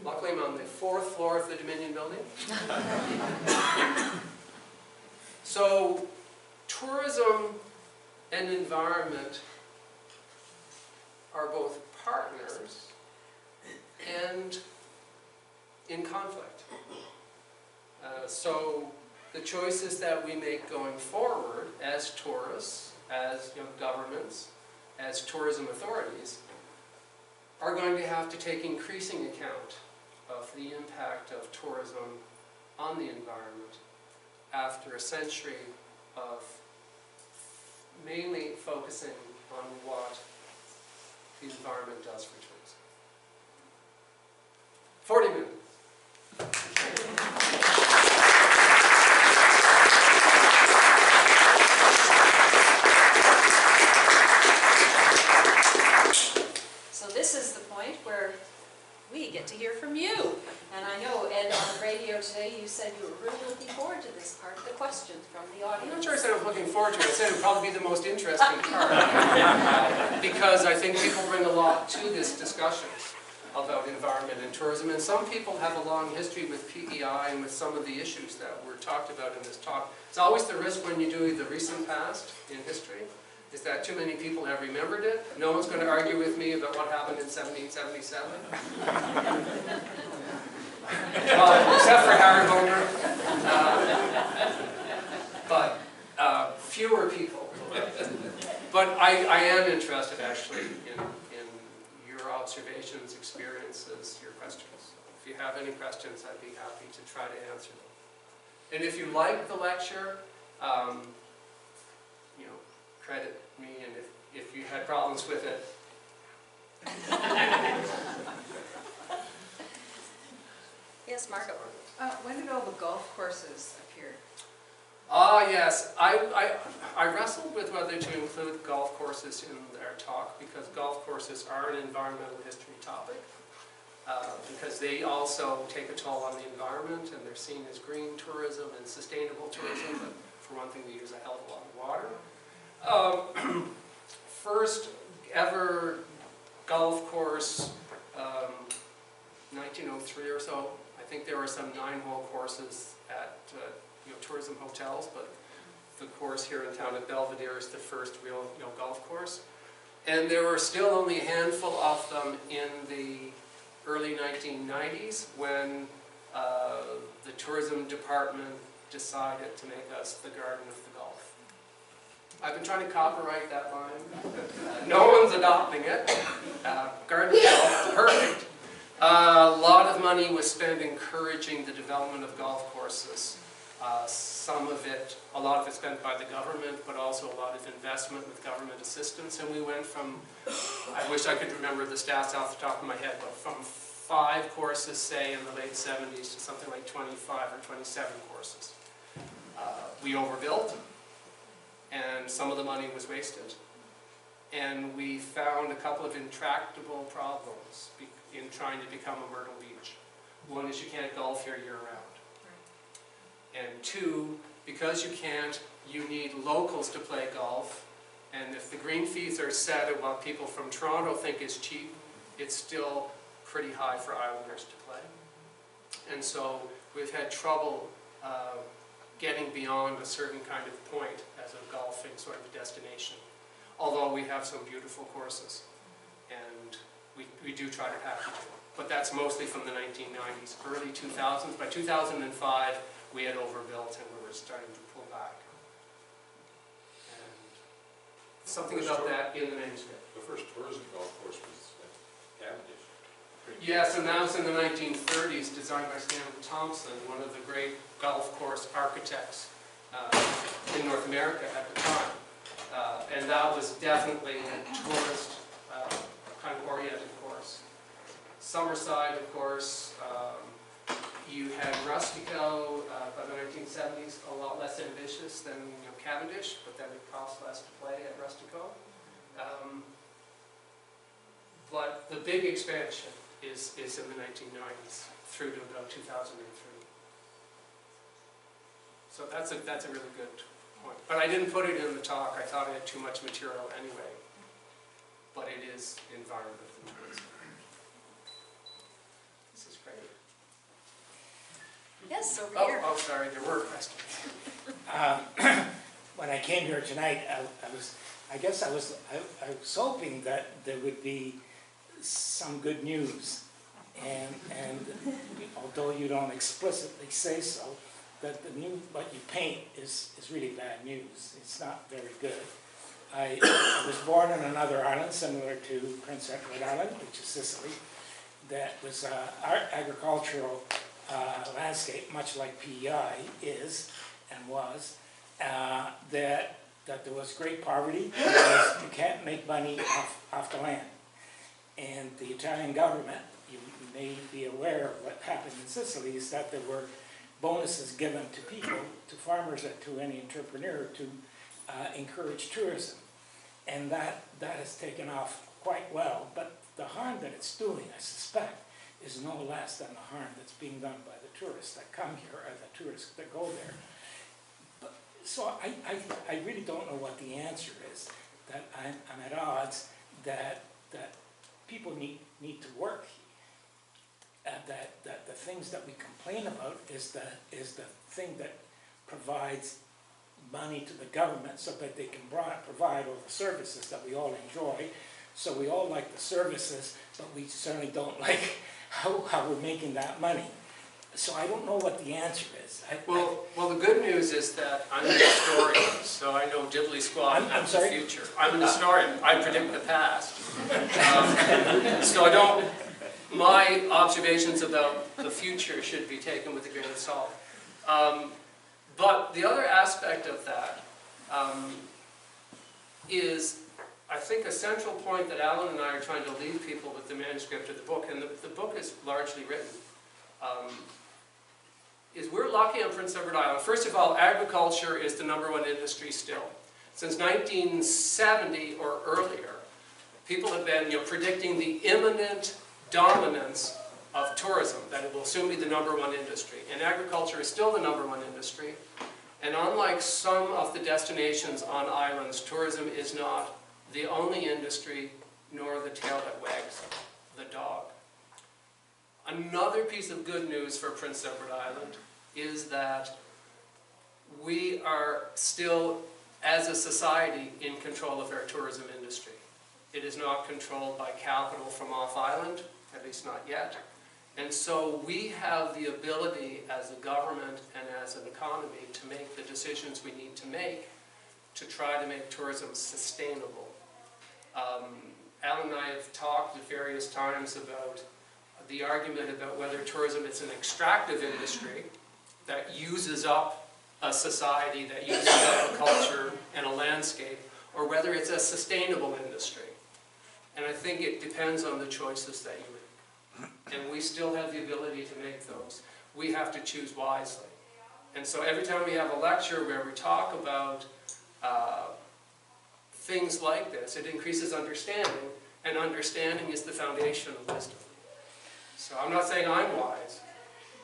B: Luckily I'm on the fourth floor of the Dominion building. So, tourism and environment are both partners and in conflict. Uh, So, the choices that we make going forward as tourists, as you know, governments, as tourism authorities, are going to have to take increasing account of the impact of tourism on the environment after a century of mainly focusing on what the environment does for tourism. 40 minutes.
A: So this is the point where we get to hear from you. And I know, Ed, on the radio today, you said you were really looking forward to this part of the questions from the
B: I'm not
A: audience.
B: sure I said I was looking forward to it. I said it would probably be the most interesting part. Because I think people bring a lot to this discussion about environment and tourism. And some people have a long history with PEI and with some of the issues that were talked about in this talk. It's always the risk when you do the recent past in history, is that too many people have remembered it. No one's going to argue with me about what happened in 1777. Uh, Except for Harry Holman. Uh, But uh, fewer people. But I, I am interested actually in, in your observations, experiences, your questions. If you have any questions, I'd be happy to try to answer them. And if you like the lecture, um, you know, credit me, and if, if you had problems with it,
A: Yes, Margot?
F: Uh, when did all the golf courses appear?
B: Ah, yes, I, I, I wrestled with whether to include golf courses in our talk, because golf courses are an environmental history topic. uh, Because they also take a toll on the environment, and they're seen as green tourism and sustainable tourism, but for one thing, they use a hell of a lot of water. Um, First ever golf course, um, 1903 or so. I think there were some nine-hole courses at, uh, you know, tourism hotels, but the course here in town at Belvedere is the first real, you know, golf course. And there were still only a handful of them in the early 1990s when uh, the tourism department decided to make us the Garden of the Golf. I've been trying to copyright that line. No one's adopting it. Uh, Garden of the Golf, perfect. Uh, A lot of money was spent encouraging the development of golf courses. Uh, Some of it, a lot of it spent by the government, but also a lot of investment with government assistance. And we went from, I wish I could remember the stats off the top of my head, but from five courses, say, in the late 70s to something like 25 or 27 courses. Uh, We overbuilt, and some of the money was wasted. And we found a couple of intractable problems in trying to become a Myrtle Beach. One is you can't golf here year-round. And two, because you can't, you need locals to play golf. And if the green fees are set at what people from Toronto think is cheap, it's still pretty high for Islanders to play. And so we've had trouble uh, getting beyond a certain kind of point as a golfing sort of destination. Although we have some beautiful courses, and we, we do try to package them. But that's mostly from the 1990s, early 2000s. By 2005, we had overbuilt and we were starting to pull back. And Something about that in the manuscript.
E: The first tourism golf course was at Cavendish.
B: Yes, and that was in the 1930s, designed by Stanley Thompson, one of the great golf course architects uh, in North America at the time. Uh, And that was definitely a tourist uh, kind of oriented course. Summerside, of course, um, you had Rustico uh, by the 1970s, a lot less ambitious than you know, Cavendish, but then it cost less to play at Rustico. Um, but the big expansion is, is in the 1990s through to about 2003. So that's a, that's a really good point. But I didn't put it in the talk, I thought I had too much material anyway. But it is environment. This is great.
A: Yes, over
B: Oh,
A: here.
B: oh, sorry, there were questions.
G: Um, When I came here tonight, I I was, I guess I was, I I was hoping that there would be some good news. And, and although you don't explicitly say so, that the new, what you paint is, is really bad news. It's not very good. I I was born on another island similar to Prince Edward Island, which is Sicily, that was uh, our agricultural uh, landscape, much like PEI is and was, uh, that, that there was great poverty, because you can't make money off, off the land. And the Italian government, you may be aware of what happened in Sicily, is that there were bonuses given to people, to farmers and to any entrepreneur to uh, encourage tourism. And that, that has taken off quite well, but the harm that it's doing, I suspect, is no less than the harm that's being done by the tourists that come here, or the tourists that go there. But, so I, I, I really don't know what the answer is, that I'm, I'm at odds that, that people need, need to work. And that, that the things that we complain about is the, is the thing that provides money to the government so that they can provide all the services that we all enjoy. So we all like the services, but we certainly don't like how, how we're making that money. So I don't know what the answer is. I- I-
B: Well, well, the good news is that I'm an historian, so I know diddly squat
G: I'm- I'm
B: about the future. I'm an historian, I predict the past. Um, So I don't, my observations about the future should be taken with a grain of salt. Um, But the other aspect of that um, is, I think, a central point that Alan and I are trying to leave people with the manuscript of the book, and the, the book is largely written. um, is we're lucky on Prince Edward Island. First of all, agriculture is the number one industry still. Since 1970 or earlier, people have been you know, predicting the imminent dominance of tourism, that it will soon be the number one industry. And agriculture is still the number one industry. And unlike some of the destinations on islands, tourism is not the only industry nor the tail that wags the dog. Another piece of good news for Prince Edward Island is that we are still, as a society, in control of our tourism industry. It is not controlled by capital from off island, at least not yet. And so we have the ability as a government and as an economy to make the decisions we need to make to try to make tourism sustainable. Um, Alan and I have talked at various times about the argument about whether tourism is an extractive industry that uses up a society, that uses up a culture and a landscape, or whether it's a sustainable industry. And I think it depends on the choices that you make. And we still have the ability to make those. We have to choose wisely. And so every time we have a lecture where we talk about uh, things like this, it increases understanding, and understanding is the foundation of wisdom. So I'm not saying I'm wise,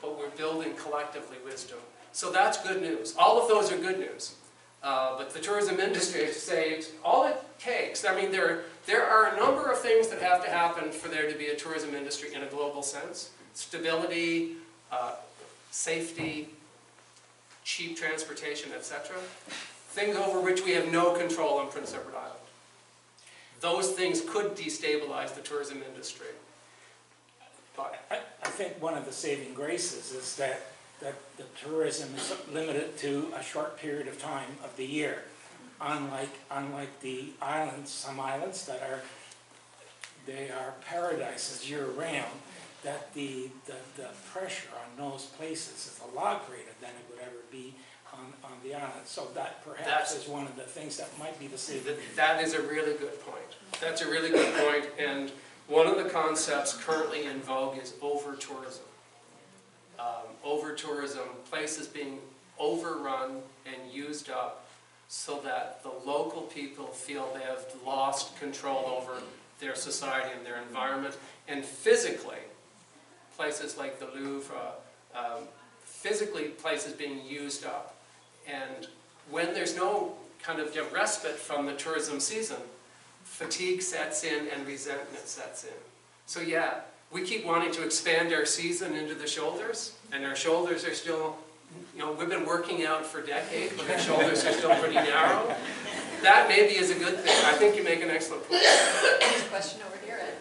B: but we're building collectively wisdom. So that's good news. All of those are good news. Uh, but the tourism industry, to say, it's all it takes, I mean, there, there are a number of things that have to happen for there to be a tourism industry in a global sense. Stability, uh, safety, cheap transportation, etc. Things over which we have no control on Prince Edward Island. Those things could destabilize the tourism industry. But
G: I, I think one of the saving graces is that, that the tourism is limited to a short period of time of the year. Unlike, unlike the islands, some islands that are, they are paradises year-round, that the, the, the pressure on those places is a lot greater than it would ever be on, on the island. So that perhaps
B: That's-
G: is one of the things that might be the
B: Th- That is a really good point. That's a really good point. point, and one of the concepts currently in vogue is over-tourism. Um, Over-tourism, places being overrun and used up so that the local people feel they have lost control over their society and their environment. And physically, places like the Louvre, um, physically places being used up. And when there's no kind of you know, respite from the tourism season, fatigue sets in and resentment sets in. So yeah, we keep wanting to expand our season into the shoulders, and our shoulders are still, you know, we've been working out for decades, but our shoulders are still pretty narrow. That maybe is a good thing. I think you make an excellent point.
F: Question over here, Ed.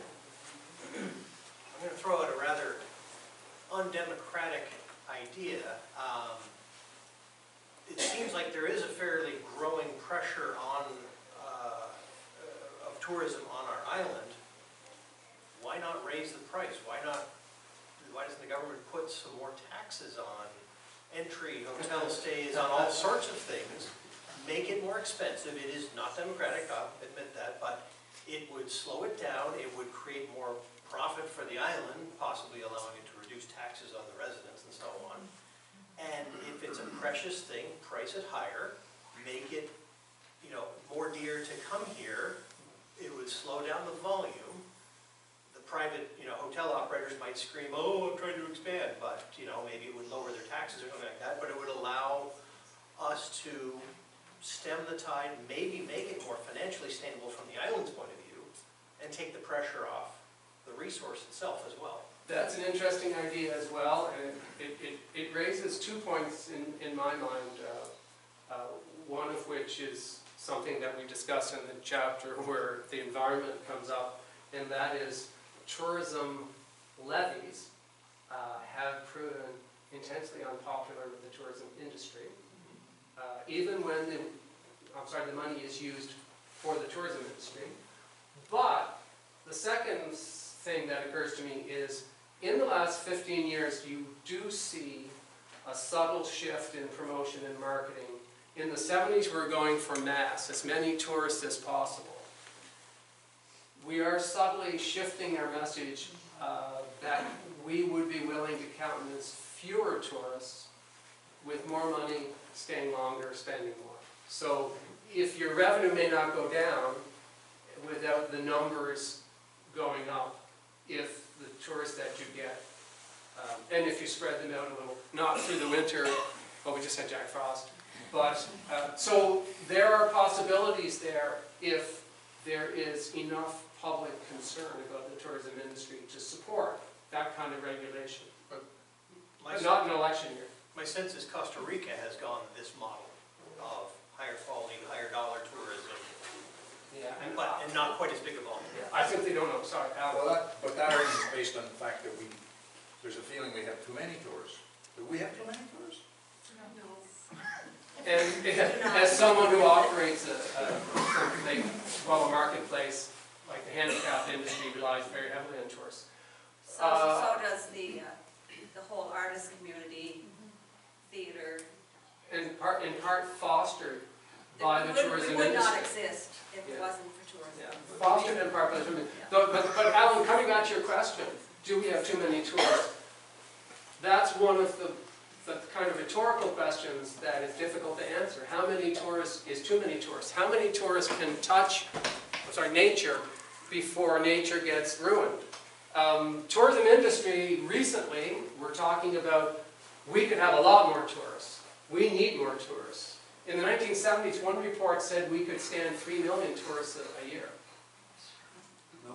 D: I'm going to throw out a rather undemocratic idea. Um, It seems like there is a fairly growing pressure on, uh, of tourism on our island. Why not raise the price? Why not, why doesn't the government put some more taxes on entry, hotel stays, on all sorts of things? Make it more expensive. It is not democratic, I'll admit that, but it would slow it down, it would create more profit for the island, possibly allowing it to reduce taxes on the residents and so on. And if it's a precious thing, price it higher, make it, you know, more dear to come here. It would slow down the volume. The private, you know, hotel operators might scream, oh, I'm trying to expand, but, you know, maybe it would lower their taxes or something like that, but it would allow us to stem the tide, maybe make it more financially sustainable from the island's point of view, and take the pressure off the resource itself as well.
B: That's an interesting idea as well, and it, it, it raises two points in, in my mind. uh, uh, One of which is something that we discussed in the chapter where the environment comes up, and that is tourism levies uh, have proven intensely unpopular with the tourism industry. Uh, Even when the, I'm sorry, the money is used for the tourism industry. But the second thing that occurs to me is, in the last 15 years, you do see a subtle shift in promotion and marketing. In the 70s, we were going for mass, as many tourists as possible. We are subtly shifting our message uh, that we would be willing to countenance fewer tourists with more money, staying longer, spending more. So if your revenue may not go down without the numbers going up, if the tourists that you get, um, and if you spread them out a little, not through the winter, well, we just had Jack Frost, but, uh, so there are possibilities there if there is enough public concern about the tourism industry to support that kind of regulation,
D: My
B: but not in an election year.
D: My sense is Costa Rica has gone this model of higher quality, higher dollar tourism,
B: Yeah. And,
D: but, and not quite as big a volume.
B: I simply don't know, sorry, Al.
E: Well, that, but that argument is based on the fact that we, there's a feeling we have too many tourists. Do we have too many tourists?
B: And as someone who operates a, a, something, well, a marketplace, like the handicraft industry relies very heavily on tourists.
H: So,
B: Uh,
H: so does the, uh, the whole artist community, theater.
B: In part, in part fostered by the tourism
H: It would not exist if it
B: Yeah.
H: wasn't for tourism.
B: Yeah, Fostered in part by the tourism. But, but, but Alan, coming back to your question, do we have too many tourists? That's one of the, the kind of rhetorical questions that is difficult to answer. How many tourists is too many tourists? How many tourists can touch, sorry, nature before nature gets ruined? Um, tourism industry recently, we're talking about, we could have a lot more tourists. We need more tourists. In the 1970s, one report said we could stand 3 million tourists a, a year.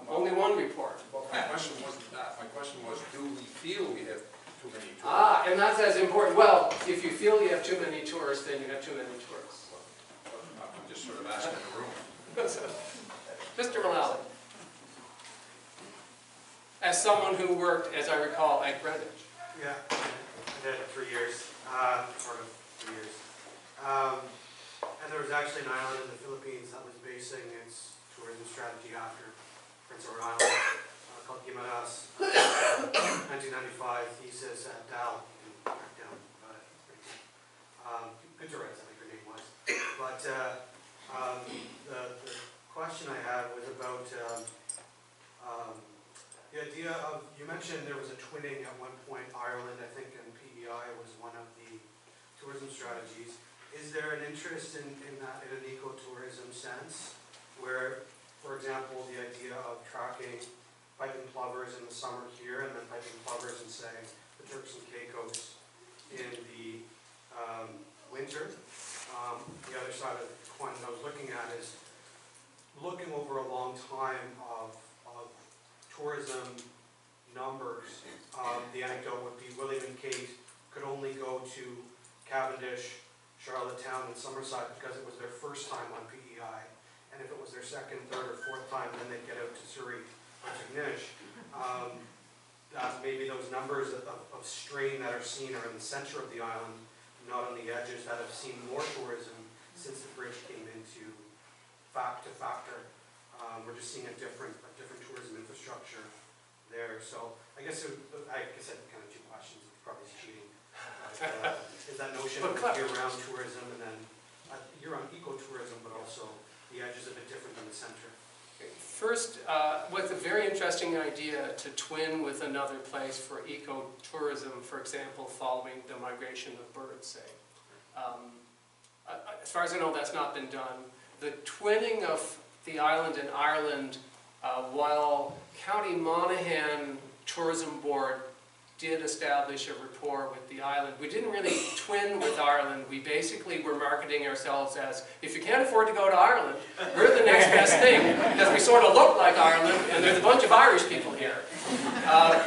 B: Only one report.
E: Well, my question wasn't that. My question was, do we feel we have too many tourists?
B: Ah, and that's as important. Well, if you feel you have too many tourists, then you have too many tourists.
E: I'm just sort of asking the room.
B: Mr. Mullally. As someone who worked, as I recall, at Greenwich.
I: Yeah, I did it for years, uh, sort of, for years. Um, and there was actually an island in the Philippines that was basing its tourism strategy after Prince Edward Island, uh, called Guimaras. Nineteen ninety-five thesis at Dow, track down about it. Um, I think her name was. But, uh, um, the, the question I had was about, um, um, the idea of, you mentioned there was a twinning at one point, Ireland, I think, and PEI was one of the tourism strategies. Is there an interest in, in that, in an ecotourism sense, where, for example, the idea of tracking piping plovers in the summer here, and then piping plovers and say, the Turks and Caicos in the, um, winter? Um, the other side of the coin that I was looking at is looking over a long time of, of tourism numbers. Um, the anecdote would be William and Kate could only go to Cavendish, Charlottetown, and Summerside because it was their first time on PEI. And if it was their second, third, or fourth time, then they'd get out to Souris or Tignish. Um, that maybe those numbers of, of strain that are seen are in the center of the island, not on the edges that have seen more tourism since the bridge came into fact to factor. Um, we're just seeing a different, a different tourism infrastructure there. So I guess, it, I guess I kind of two questions, it's probably cheating. But, uh, Is that notion of
B: But
I: year-round tourism and then uh, year-round ecotourism, but also the edges a bit different than the center?
B: First, uh, was a very interesting idea to twin with another place for ecotourism, for example, following the migration of birds, say. Um, I- I- As far as I know, that's not been done. The twinning of the island in Ireland, uh, while County Monaghan Tourism Board did establish a rapport with the island, we didn't really twin with Ireland. We basically were marketing ourselves as, if you can't afford to go to Ireland, we're the next best thing, because we sort of look like Ireland, and there's a bunch of Irish people here. Uh,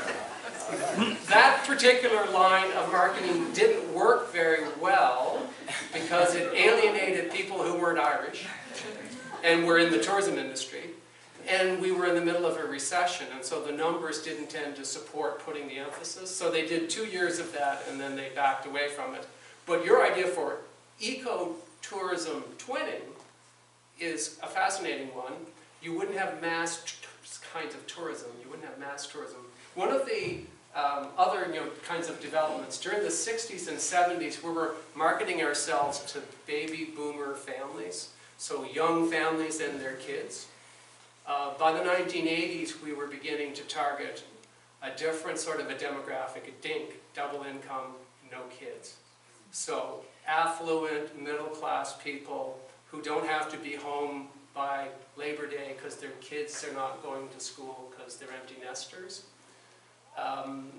B: That particular line of marketing didn't work very well, because it alienated people who weren't Irish, and were in the tourism industry. And we were in the middle of a recession, and so the numbers didn't tend to support putting the emphasis. So they did two years of that, and then they backed away from it. But your idea for eco-tourism twinning is a fascinating one. You wouldn't have mass kinds of tourism. You wouldn't have mass tourism. One of the um, other you know, kinds of developments during the 60s and 70s, we were marketing ourselves to baby boomer families, so young families and their kids. Uh, by the 1980s, we were beginning to target a different sort of a demographic, a DINK, double income, no kids. So affluent, middle-class people who don't have to be home by Labor Day because their kids are not going to school because they're empty nesters. Um,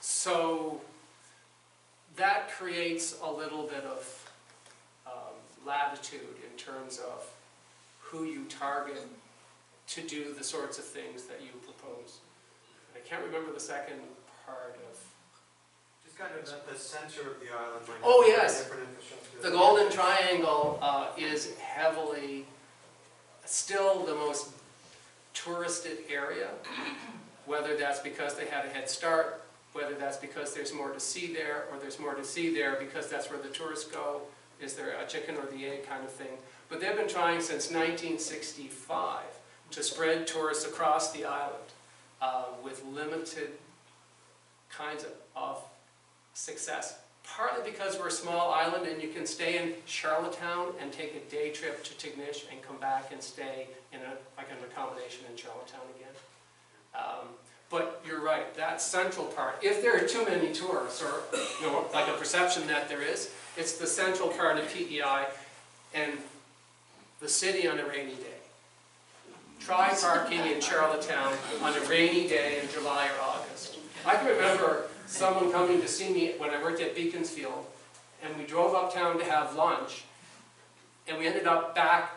B: so that creates a little bit of um, latitude in terms of who you target to do the sorts of things that you propose. And I can't remember the second part of
I: Just kind of at the center of the island, like.
B: Oh, yes. The Golden Triangle uh, is heavily, still the most touristed area, whether that's because they had a head start, whether that's because there's more to see there, or there's more to see there because that's where the tourists go, is there a chicken or the egg kind of thing. But they've been trying since 1965 to spread tourists across the island uh, with limited kinds of, of success partly because we're a small island and you can stay in Charlottetown and take a day trip to Tignish and come back and stay in a, like an accommodation in Charlottetown again. Um, but you're right, that central part, if there are too many tourists, or, you know, like a perception that there is, it's the central part of PEI and the city on a rainy day. Try parking in Charlottetown on a rainy day in July or August. I can remember someone coming to see me when I worked at Beaconsfield, and we drove uptown to have lunch, and we ended up back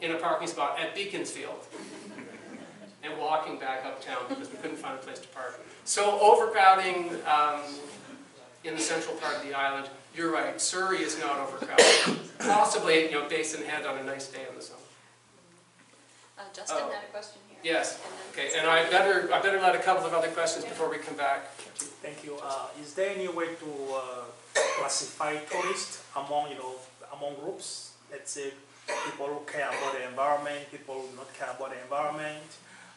B: in a parking spot at Beaconsfield, and walking back uptown because we couldn't find a place to park. So overcrowding um, in the central part of the island, you're right, Souris is not overcrowded. Possibly, you know, Basin Head on a nice day in the summer.
F: Uh, Justin
B: Oh.
F: had a question here.
B: Yes,
F: And
B: okay, and I better, I better let a couple of other questions before we come back.
J: Thank you. Uh, is there any way to uh, classify tourists among, you know, among groups? Let's say people who care about the environment, people who not care about the environment,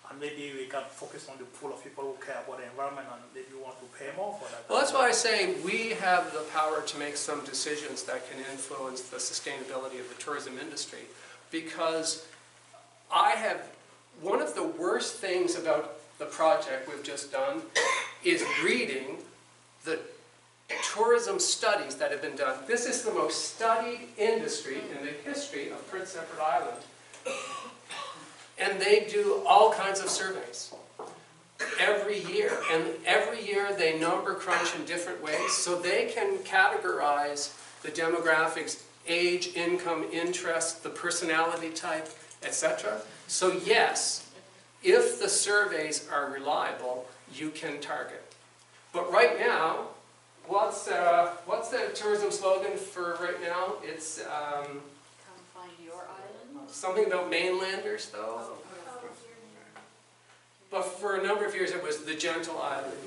J: and maybe we can focus on the pool of people who care about the environment and maybe want to pay more for that.
B: Well, that's why I say we have the power to make some decisions that can influence the sustainability of the tourism industry. Because I have, one of the worst things about the project we've just done is reading the tourism studies that have been done. This is the most studied industry in the history of Prince Edward Island. And they do all kinds of surveys every year. And every year they number crunch in different ways so they can categorize the demographics, age, income, interest, the personality type, etc. So yes, If the surveys are reliable, you can target. But right now, what's, uh, what's the tourism slogan for right now? It's um,
F: Come find your island.
B: Something about mainlanders, though. But for a number of years, it was the gentle island.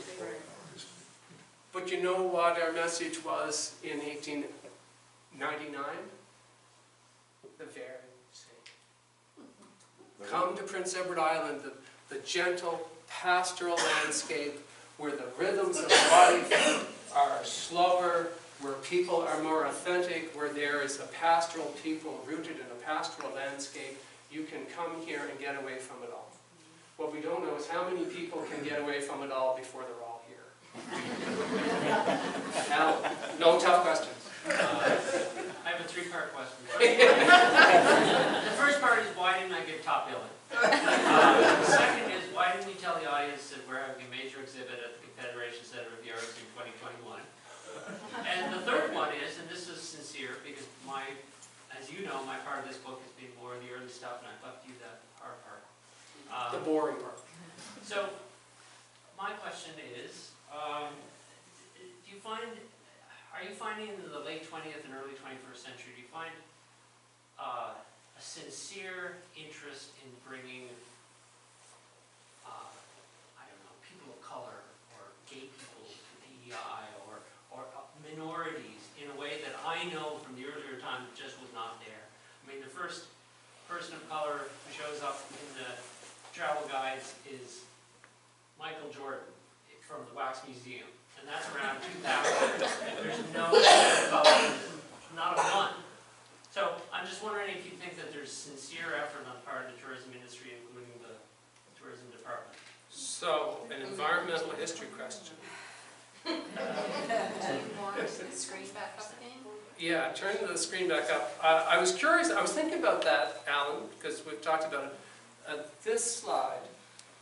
B: But you know what our message was in 1899? The very same. Come to Prince Edward Island, the, the gentle pastoral landscape where the rhythms of life are slower, where people are more authentic, where there is a pastoral people rooted in a pastoral landscape. You can come here and get away from it all. What we don't know is how many people can get away from it all before they're all here. Now, no tough questions.
K: I have a three-part question. The first part is, why didn't I get top billing? Uh, The second is, why didn't you tell the audience that we're having a major exhibit at the Confederation Center of the Arts in 2021? And the third one is, and this is sincere, because my, as you know, my part of this book has been more of the early stuff, and I've left you the hard part.
B: The
K: Um,
B: boring part.
K: so, my question is, um, do you find, are you finding in the late twentieth and early twenty-first century, do you find uh, a sincere interest in bringing, uh, I don't know, people of color or gay people to PEI or, or minorities in a way that I know from the earlier times just was not there? I mean, the first person of color who shows up in the travel guides is Michael Jordan from the Wax Museum, and that's around 2000. There's no color, not a one. So I'm just wondering if you think that there's sincere effort on the part of the tourism industry, including the tourism department.
B: So, an environmental history question.
F: Do you want the screen back up again?
B: Yeah, turn the screen back up. Uh, I was curious, I was thinking about that, Alan, because we've talked about it. Uh, This slide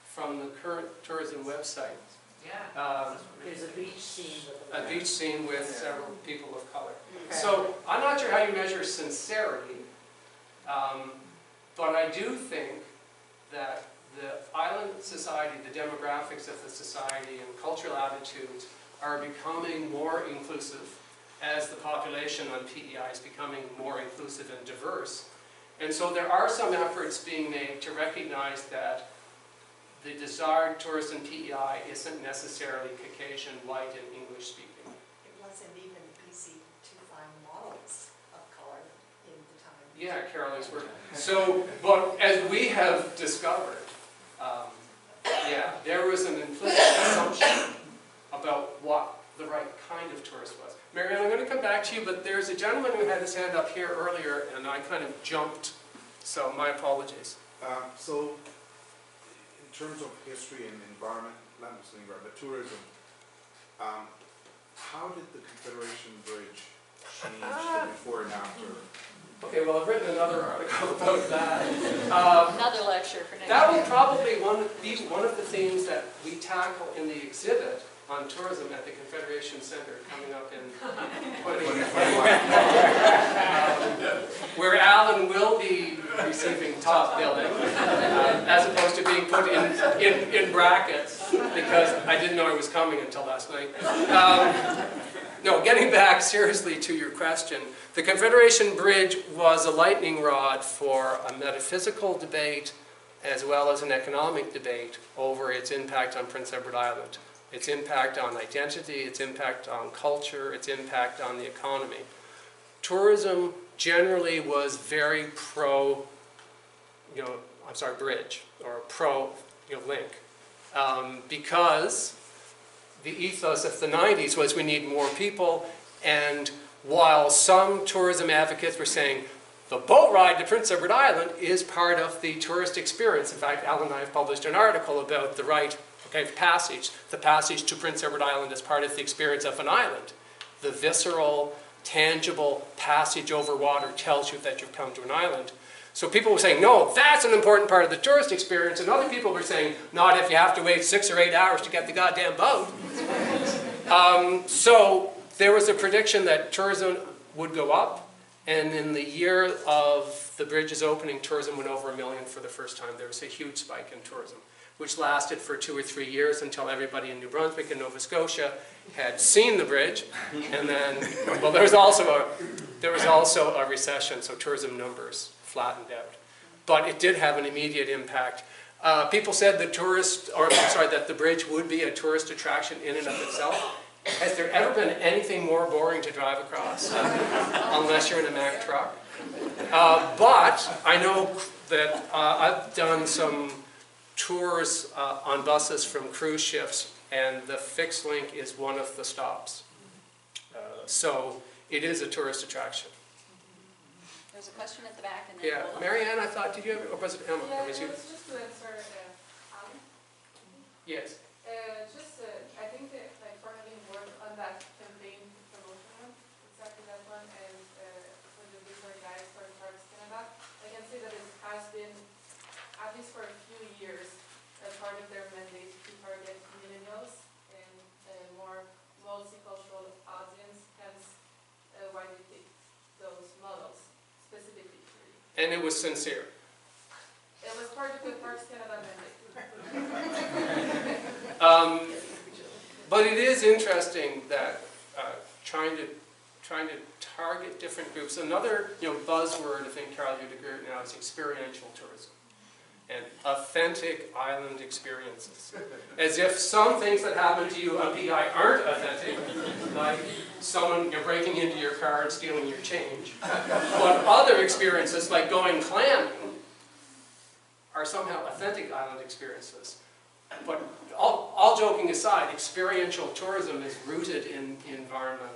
B: from the current tourism website,
K: Yeah.
B: um,
C: There's a beach scene with
B: a beach scene with several people of color.
C: Okay.
B: So I'm not sure how you measure sincerity, um, but I do think that the island society, the demographics of the society and cultural attitudes are becoming more inclusive as the population on PEI is becoming more inclusive and diverse. And so there are some efforts being made to recognize that the desired tourist in PEI isn't necessarily Caucasian, white, and English speaking.
C: It wasn't even easy to find models of color in the time.
B: Yeah, Carolyn's work. So, but as we have discovered, um, yeah, there was an implicit assumption about what the right kind of tourist was. Marianne, I'm going to come back to you, but there's a gentleman who had his hand up here earlier, and I kind of jumped, so my apologies.
L: Um, so, in terms of history and environment, not necessarily environment, but tourism, um, how did the Confederation Bridge change the before and after?
B: Okay, well, I've written another article about that. Um,
F: Another lecture for next
B: That
F: year.
B: will probably one of, be one of the themes that we tackle in the exhibit on tourism at the Confederation Center coming up in 2021. Where Alan will be receiving top billing, uh, as opposed to being put in, in, in brackets, because I didn't know I was coming until last night. Um, no, getting back seriously to your question, the Confederation Bridge was a lightning rod for a metaphysical debate as well as an economic debate over its impact on Prince Edward Island, its impact on identity, its impact on culture, its impact on the economy. Tourism generally was very pro, you know, I'm sorry, bridge, or pro, you know, link, um, because the ethos of the 90s was we need more people, and while some tourism advocates were saying the boat ride to Prince Edward Island is part of the tourist experience. In fact, Alan and I have published an article about the right okay, passage, the passage to Prince Edward Island as part of the experience of an island. The visceral, tangible passage over water tells you that you've come to an island. So people were saying, no, that's an important part of the tourist experience, and other people were saying, not if you have to wait six or eight hours to get the goddamn boat. Um, so there was a prediction that tourism would go up, And in the year of the bridge's opening, tourism went over a million for the first time. There was a huge spike in tourism, which lasted for two or three years until everybody in New Brunswick and Nova Scotia had seen the bridge. And then, well, there was also a, there was also a recession, so tourism numbers flattened out. But it did have an immediate impact. Uh, people said the tourist, or sorry, that the bridge would be a tourist attraction in and of itself. Has there ever been anything more boring to drive across? Unless you're in a Mack truck. Uh, but I know that uh, I've done some tours uh, on buses from cruise ships, and the fixed link is one of the stops. Uh, so it is a tourist attraction.
A: There's a question at the back and then.
B: Yeah,
A: Ola.
B: Marianne, I thought, did you have, or was it Emma?
F: Yeah,
B: Or was you-
F: it was just to answer, uh,
B: Yes.
F: Uh, just, uh, I think that, like, for having worked on that campaign promotion one, exactly that one, and, uh, with the different guys for Parks Canada, I can say that it has been, at least for a few years, a part of their mandate to target millennials and, uh, more multicultural audience, hence, uh, why they pick those models specifically.
B: And it was sincere.
F: It was part of the Parks Canada mandate.
B: Um, But it is interesting that uh, trying to, trying to target different groups, another, you know, buzzword, I think Carol with now, is experiential tourism. And authentic island experiences. As if some things that happen to you on PI aren't authentic, like someone, you're breaking into your car and stealing your change. But other experiences, like going clamming, are somehow authentic island experiences. But all, all joking aside, experiential tourism is rooted in the environment.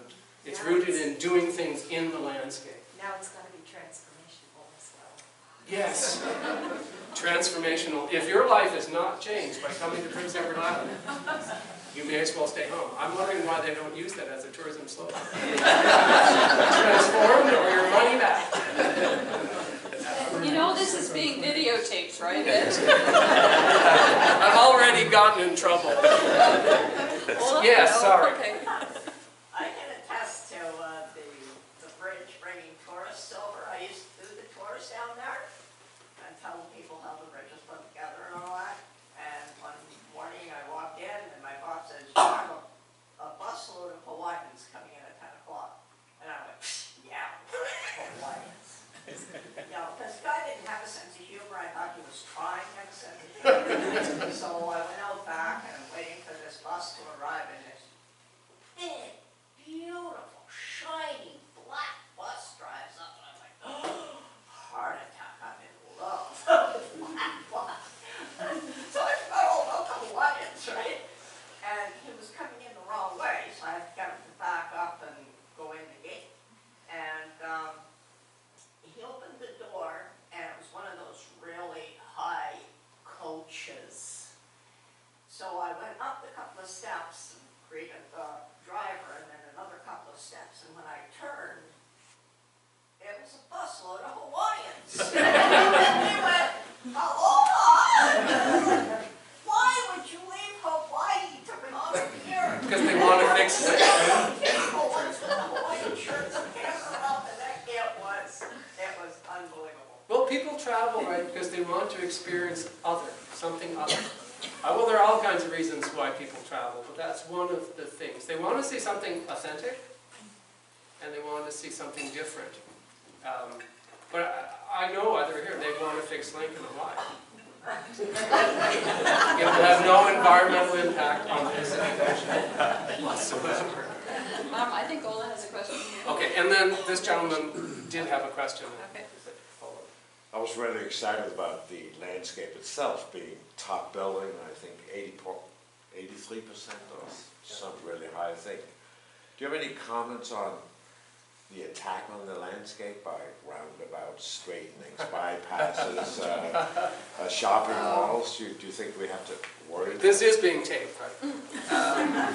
B: It's rooted in doing things in the landscape.
C: Now it's gotta be transformational as well.
B: Yes. Transformational. If your life is not changed by coming to Prince Edward Island, you may as well stay home. I'm wondering why they don't use that as a tourism slogan. Transformed or your money back.
A: You know this is being videotaped, right?
B: I've already gotten in trouble. Yes, sorry.
A: Okay.
M: I can attest to uh, the, the bridge bringing tourists over. I used to do the tours down there and tell people how the bridge is put together and all that. And one morning I walked in and my boss says, you have a, a busload of Hawaiians coming in at ten o'clock. And I went, yeah, Hawaiians. You know, this guy didn't have a sense of humor. I thought he was trying to have a sense of humor. So I went out back and I'm waiting for this bus to arrive and this big, beautiful, shiny, black bus drives up, and I'm like, oh, heart attack, I'm in love. Black bus. So I forgot all about the Hawaiians, right? And he was coming in the wrong way, so I had to get him to back up and go in the gate. And, um, he opened the door, and it was one of those really high coaches. So I went up a couple of steps and greeted the driver, and then another couple of steps, and when I turned, it was a busload of Hawaiians. And we went, aloha! Why would you leave Hawaii to come here?
B: Because they want to fix it.
M: People with Hawaiian shirts and camping around the neck, it was, it was unbelievable.
B: Well, people travel, right, because they want to experience other, something other. Uh, well, there are all kinds of reasons why people travel, but that's one of the things. They want to see something authentic, and they want to see something different. Um, but I, I know either here, they want to fix Lincoln why. It will have no environmental impact on Pacific Ocean whatsoever.
A: Um, I think Ola has a question.
B: Okay, and then this gentleman did have a question.
A: Okay.
N: I was really excited about the landscape itself being top billing, I think 83 percent or some really high thing. Do you have any comments on the attack on the landscape by roundabouts, straightenings, bypasses, uh, uh, shopping malls? Do you, do you think we have to worry?
B: This is being taped, right? Um,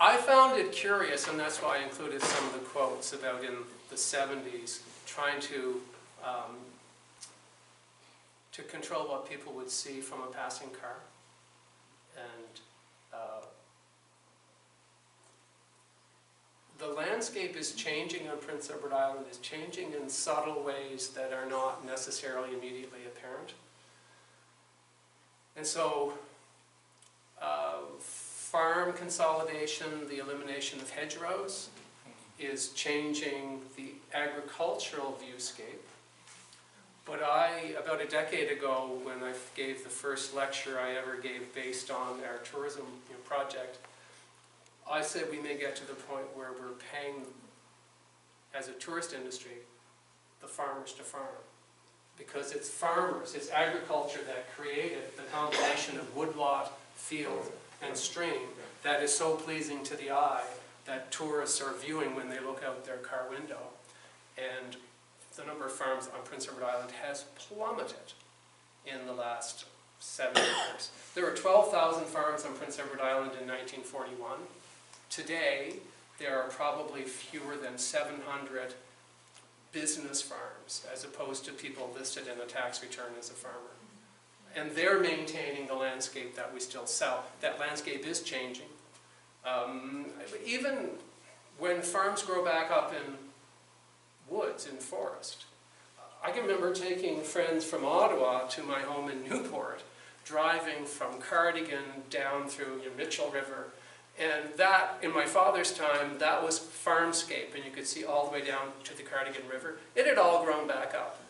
B: I found it curious, and that's why I included some of the quotes about in the 70s, trying to, um, to control what people would see from a passing car. And uh, the landscape is changing on Prince Edward Island, is changing in subtle ways that are not necessarily immediately apparent. And so, uh, farm consolidation, the elimination of hedgerows, is changing the agricultural viewscape. But I, about a decade ago, when I gave the first lecture I ever gave based on our tourism you know, project, I said we may get to the point where we're paying, as a tourist industry, the farmers to farm. Because it's farmers, it's agriculture that created the combination of woodlot, field, and stream that is so pleasing to the eye that tourists are viewing when they look out their car window. And the number of farms on Prince Edward Island has plummeted in the last seven years. There were 12,000 farms on Prince Edward Island in 1941. Today, there are probably fewer than 700 business farms as opposed to people listed in a tax return as a farmer. And they're maintaining the landscape that we still sell. That landscape is changing. Um, even when farms grow back up in woods, in forest, I can remember taking friends from Ottawa to my home in Newport, driving from Cardigan down through you know, Mitchell River, and that, in my father's time, that was farmscape, and you could see all the way down to the Cardigan River. It had all grown back up.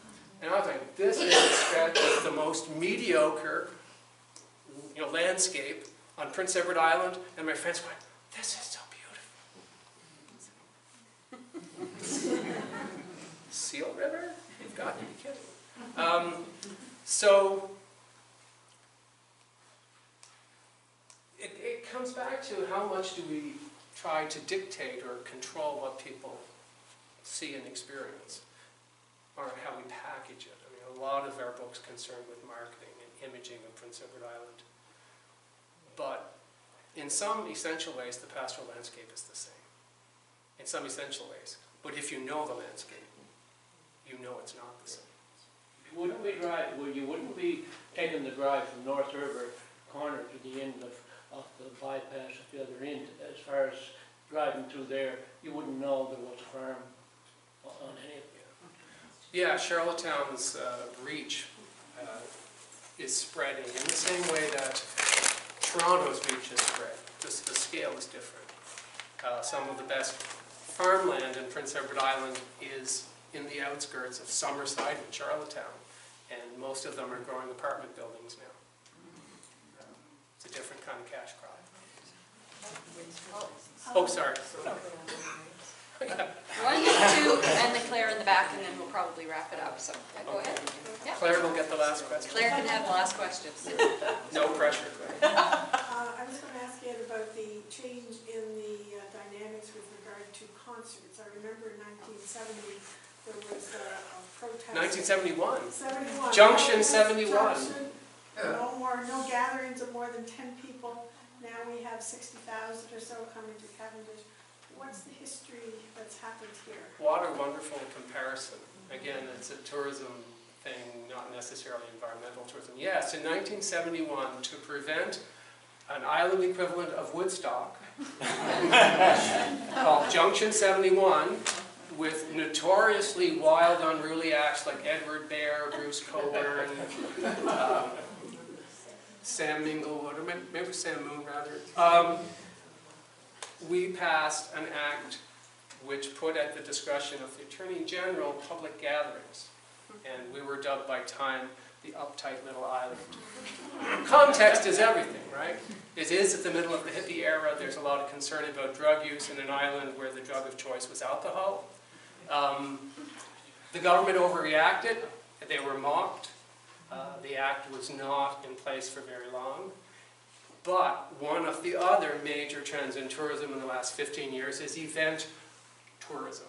B: And I was like, this is the most mediocre you know, landscape on Prince Edward Island, and my friends went, this is so beautiful. Seal River? You've got to be kidding. Um, so, it, it comes back to how much do we try to dictate or control what people see and experience, or how we package it. I mean, a lot of our books concerned with marketing and imaging of Prince Edward Island. But in some essential ways, the pastoral landscape is the same. In some essential ways. But if you know the landscape, you know it's not the same.
O: Wouldn't we drive, would you wouldn't be taking the drive from North River corner to the end of, of the bypass at the other end, as far as driving through there, you wouldn't know there was a farm on on any of it.
B: Yeah, Charlottetown's uh, reach uh, is spreading in the same way that Toronto's reach is spread. Just the scale is different. Uh, Some of the best farmland in Prince Edward Island is in the outskirts of Summerside and Charlottetown, and most of them are growing apartment buildings now. It's a different kind of cash crop. Oh, sorry.
A: One, two, and then Claire in the back, and then we'll probably wrap it up, so, yeah, go ahead. Yeah.
B: Claire will get the last question.
A: Claire can have the last questions.
B: No pressure, Claire.
P: Uh, I was going to ask Ed about the change in the uh, dynamics with regard to concerts. I remember in 1970, there was a a protest.
B: 1971.
P: 71.
B: Junction 71.
P: Junction, No more, no gatherings of more than 10 people. Now we have 60,000 or so coming to Cavendish. What's the history that's happened here?
B: What a wonderful comparison. Again, it's a tourism thing, not necessarily environmental tourism. Yes, in 1971, to prevent an island equivalent of Woodstock, called Junction 71, with notoriously wild, unruly acts like Edward Bear, Bruce Cockburn, um, Sam Minglewood, or maybe Sam Moon rather. Um, we passed an act which put at the discretion of the Attorney General public gatherings. And we were dubbed by Time the uptight little island. Context is everything, right? It is at the middle of the hippie era. There's a lot of concern about drug use in an island where the drug of choice was alcohol. Um, the government overreacted. They were mocked. Uh, the act was not in place for very long. But one of the other major trends in tourism in the last 15 years is event tourism,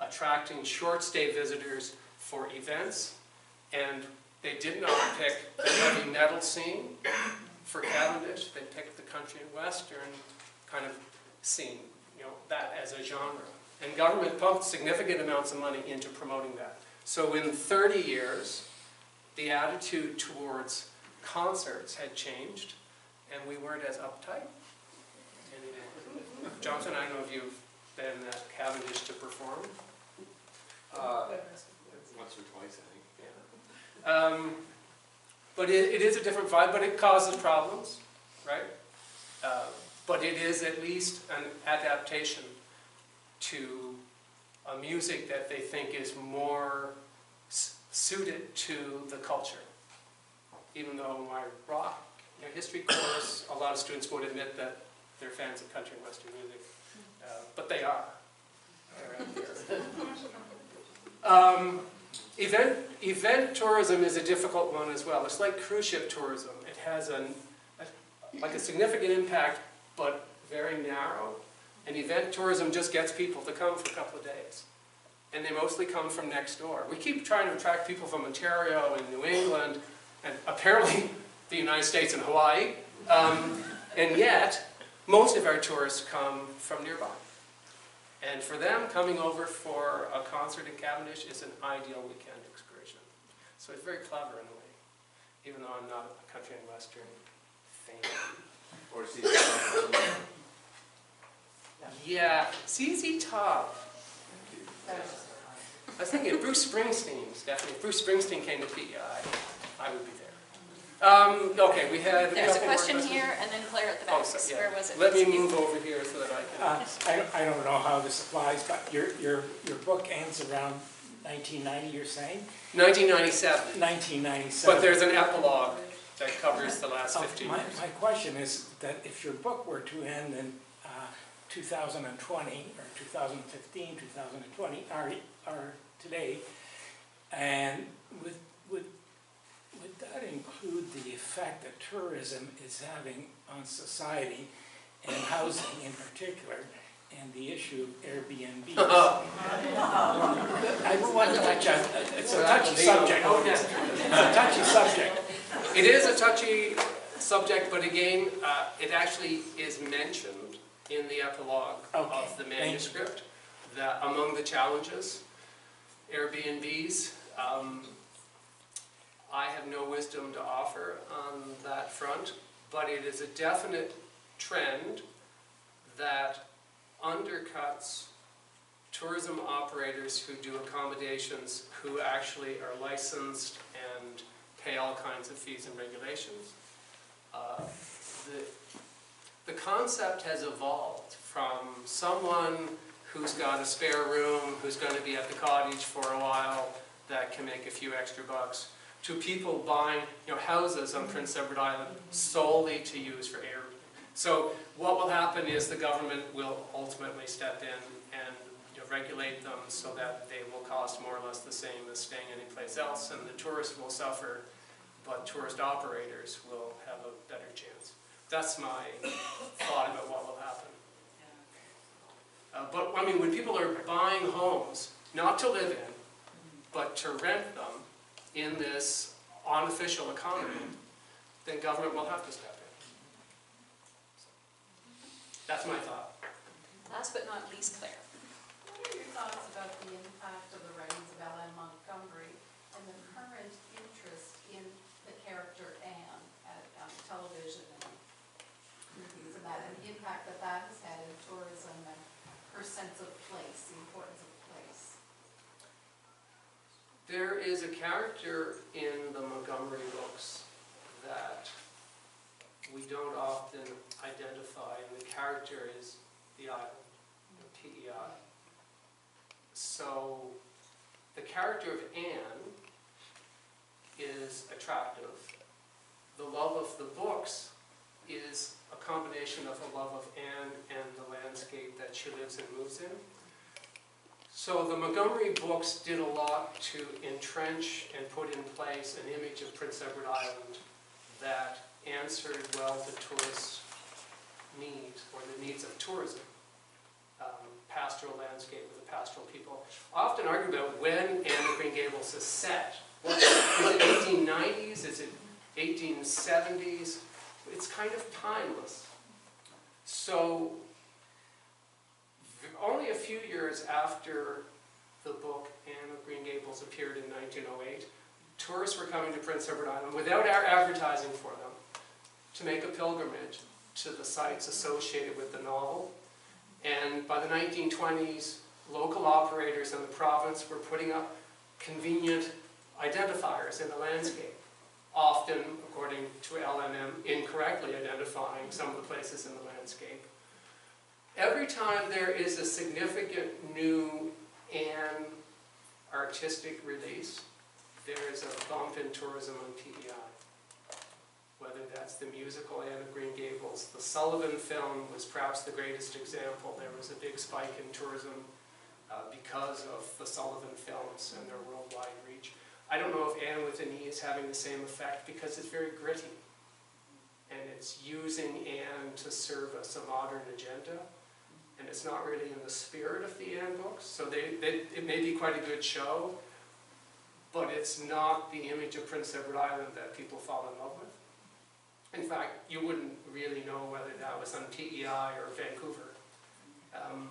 B: attracting short stay visitors for events. And they did not pick the heavy metal scene for Cavendish, they picked the country and western kind of scene, you know, that as a genre. And government pumped significant amounts of money into promoting that. So in 30 years, the attitude towards concerts had changed, and we weren't as uptight anymore. Jonathan, I don't know if you've been at Cavendish to perform. Uh,
K: Once or twice, I think.
B: yeah. Um, But it, it is a different vibe, but it causes problems, right? Uh, But it is at least an adaptation to a music that they think is more suited to the culture. Even though my rock, know, history course, a lot of students would admit that they're fans of country and western music, uh, but they are. They're out there. Um, Event, event tourism is a difficult one as well. It's like cruise ship tourism. It has an, a- like a significant impact, but very narrow. And event tourism just gets people to come for a couple of days. And they mostly come from next door. We keep trying to attract people from Ontario and New England, and apparently the United States and Hawaii. Um, and yet, most of our tourists come from nearby. And for them, coming over for a concert in Cavendish is an ideal weekend excursion. So it's very clever in a way, even though I'm not a country and western fan.
L: Or see,
B: Yeah, ZZ Top. I was thinking Bruce Springsteen's, definitely. If Bruce Springsteen came to PEI, I would be there. Um, okay, we had
A: There's a
B: couple
A: question
B: questions.
A: here, and then Claire at the
B: Oh,
A: back.
B: so- yeah.
A: Where was it?
B: Let me move over here so that I can.
G: Uh, I, don't- I don't know how this applies, but your, your, your book ends around 1990, you're saying?
B: 1997,
G: 1997.
B: but there's an epilogue that covers the last
G: Uh,
B: 15
G: My,
B: years.
G: my question is that if your book were to end in uh, 2020, or 2015, 2020, or, or today, and with, would, would that include the effect that tourism is having on society and housing in particular, and the issue of Airbnb? I don't want to touch on, it's a touchy subject. It's a touchy subject.
B: It is a touchy subject, but again, uh, it actually is mentioned in the epilogue of the manuscript, that among the challenges, Airbnbs, um, I have no wisdom to offer on that front, but it is a definite trend that undercuts tourism operators who do accommodations, who actually are licensed and pay all kinds of fees and regulations. Uh, The the concept has evolved from someone who's got a spare room, who's going to be at the cottage for a while, that can make a few extra bucks, to people buying, you know, houses on Prince Edward Island solely to use for Airbnb. So what will happen is the government will ultimately step in and you know, regulate them so that they will cost more or less the same as staying anyplace else, and the tourist will suffer, but tourist operators will have a better chance. That's my thought about what will happen. Uh, but, I mean, when people are buying homes, not to live in, but to rent them in this unofficial economy, then government will have to step in. That's my thought.
A: Last but not least, Claire.
C: What are your thoughts about the impact of the writings of L.M. Montgomery and the current interest in the character Anne at, on television and movies and that, and the impact that that has had in tourism and her sense of place, the importance of place?
B: There is a character in the Montgomery books that we don't often identify, and the character is the island, PEI. So the character of Anne is attractive. The love of the books is a combination of the love of Anne and the landscape that she lives and moves in. So the Montgomery books did a lot to entrench and put in place an image of Prince Edward Island that answered well to tourists' needs, or the needs of tourism. Um, Pastoral landscape with a pastoral people. Often argue about when Anne of Green Gables is set. What- Is it 1890s? Is it 1870s? It's kind of timeless. So only a few years after the book Anne of Green Gables appeared in 1908, tourists were coming to Prince Edward Island without our advertising for them to make a pilgrimage to the sites associated with the novel. And by the 1920s, local operators in the province were putting up convenient identifiers in the landscape, often, according to LMM, incorrectly identifying some of the places in the landscape. Every time there is a significant new and artistic release, there is a bump in tourism on PEI. Whether that's the musical Anne of Green Gables, the Sullivan film was perhaps the greatest example. There was a big spike in tourism uh, because of the Sullivan films and their worldwide reach. I don't know if Anne with an E is having the same effect because it's very gritty. And it's using Anne to service a modern agenda. And it's not really in the spirit of the Anne books. So they, they, it may be quite a good show, but it's not the image of Prince Edward Island that people fall in love with. In fact, you wouldn't really know whether that was on PEI or Vancouver. Um,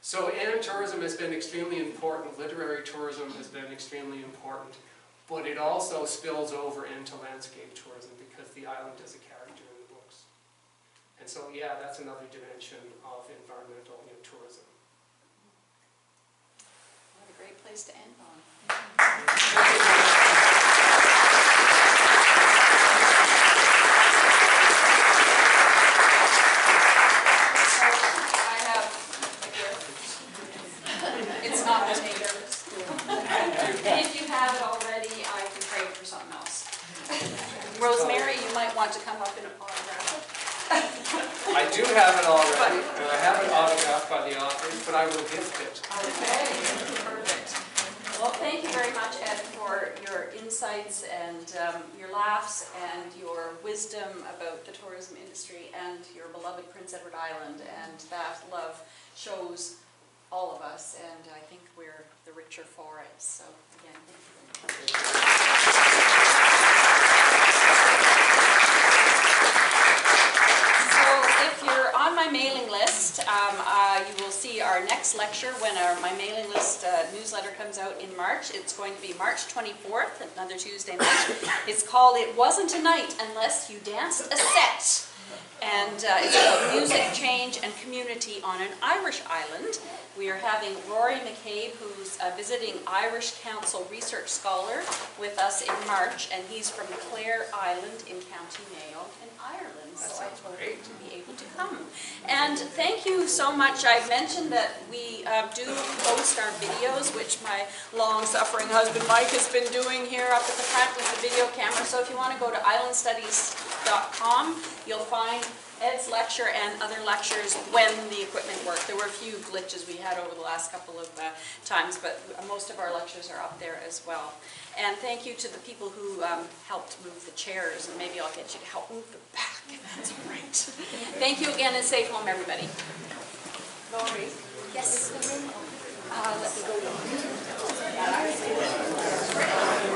B: so Anne tourism has been extremely important, literary tourism has been extremely important, but it also spills over into landscape tourism because the island is a character in the books. And so, yeah, that's another dimension of environmental you know, tourism.
A: What a great place to end on. I have a gift. It's not potatoes. And if you have it already, I can trade for something else. Rosemary, you might want to come up and autograph
B: I do have it already, and I have it autographed by the authors, but I will gift it.
A: Okay, perfect. Well, thank you very much, Ed, for your insights and um, your laughs and your about the tourism industry and your beloved Prince Edward Island. And that love shows all of us, and I think we're the richer for it. So again, thank you very much. So if you're on my mailing list, um, uh, you will see our next lecture when our, my mailing list uh, newsletter comes out in March. It's going to be March 24th, another Tuesday night. It's called It Wasn't a Night Unless You Danced a Set. And uh, it's about music, change, and community on an Irish island. We are having Rory McCabe, who's a visiting Irish Council Research Scholar, with us in March, and he's from Clare Island in County Mayo in Ireland. So I to be able to come. And thank you so much. I've mentioned that we uh, do post our videos, which my long-suffering husband Mike has been doing here up at the front with the video camera. So if you want to go to islandstudies.com, you'll find Ed's lecture and other lectures when the equipment worked. There were a few glitches we had over the last couple of uh, times, but most of our lectures are up there as well. And thank you to the people who um, helped move the chairs, and maybe I'll get you to help move them back, that's all right. thank you again, and safe home, everybody. Yes? Uh, let me go.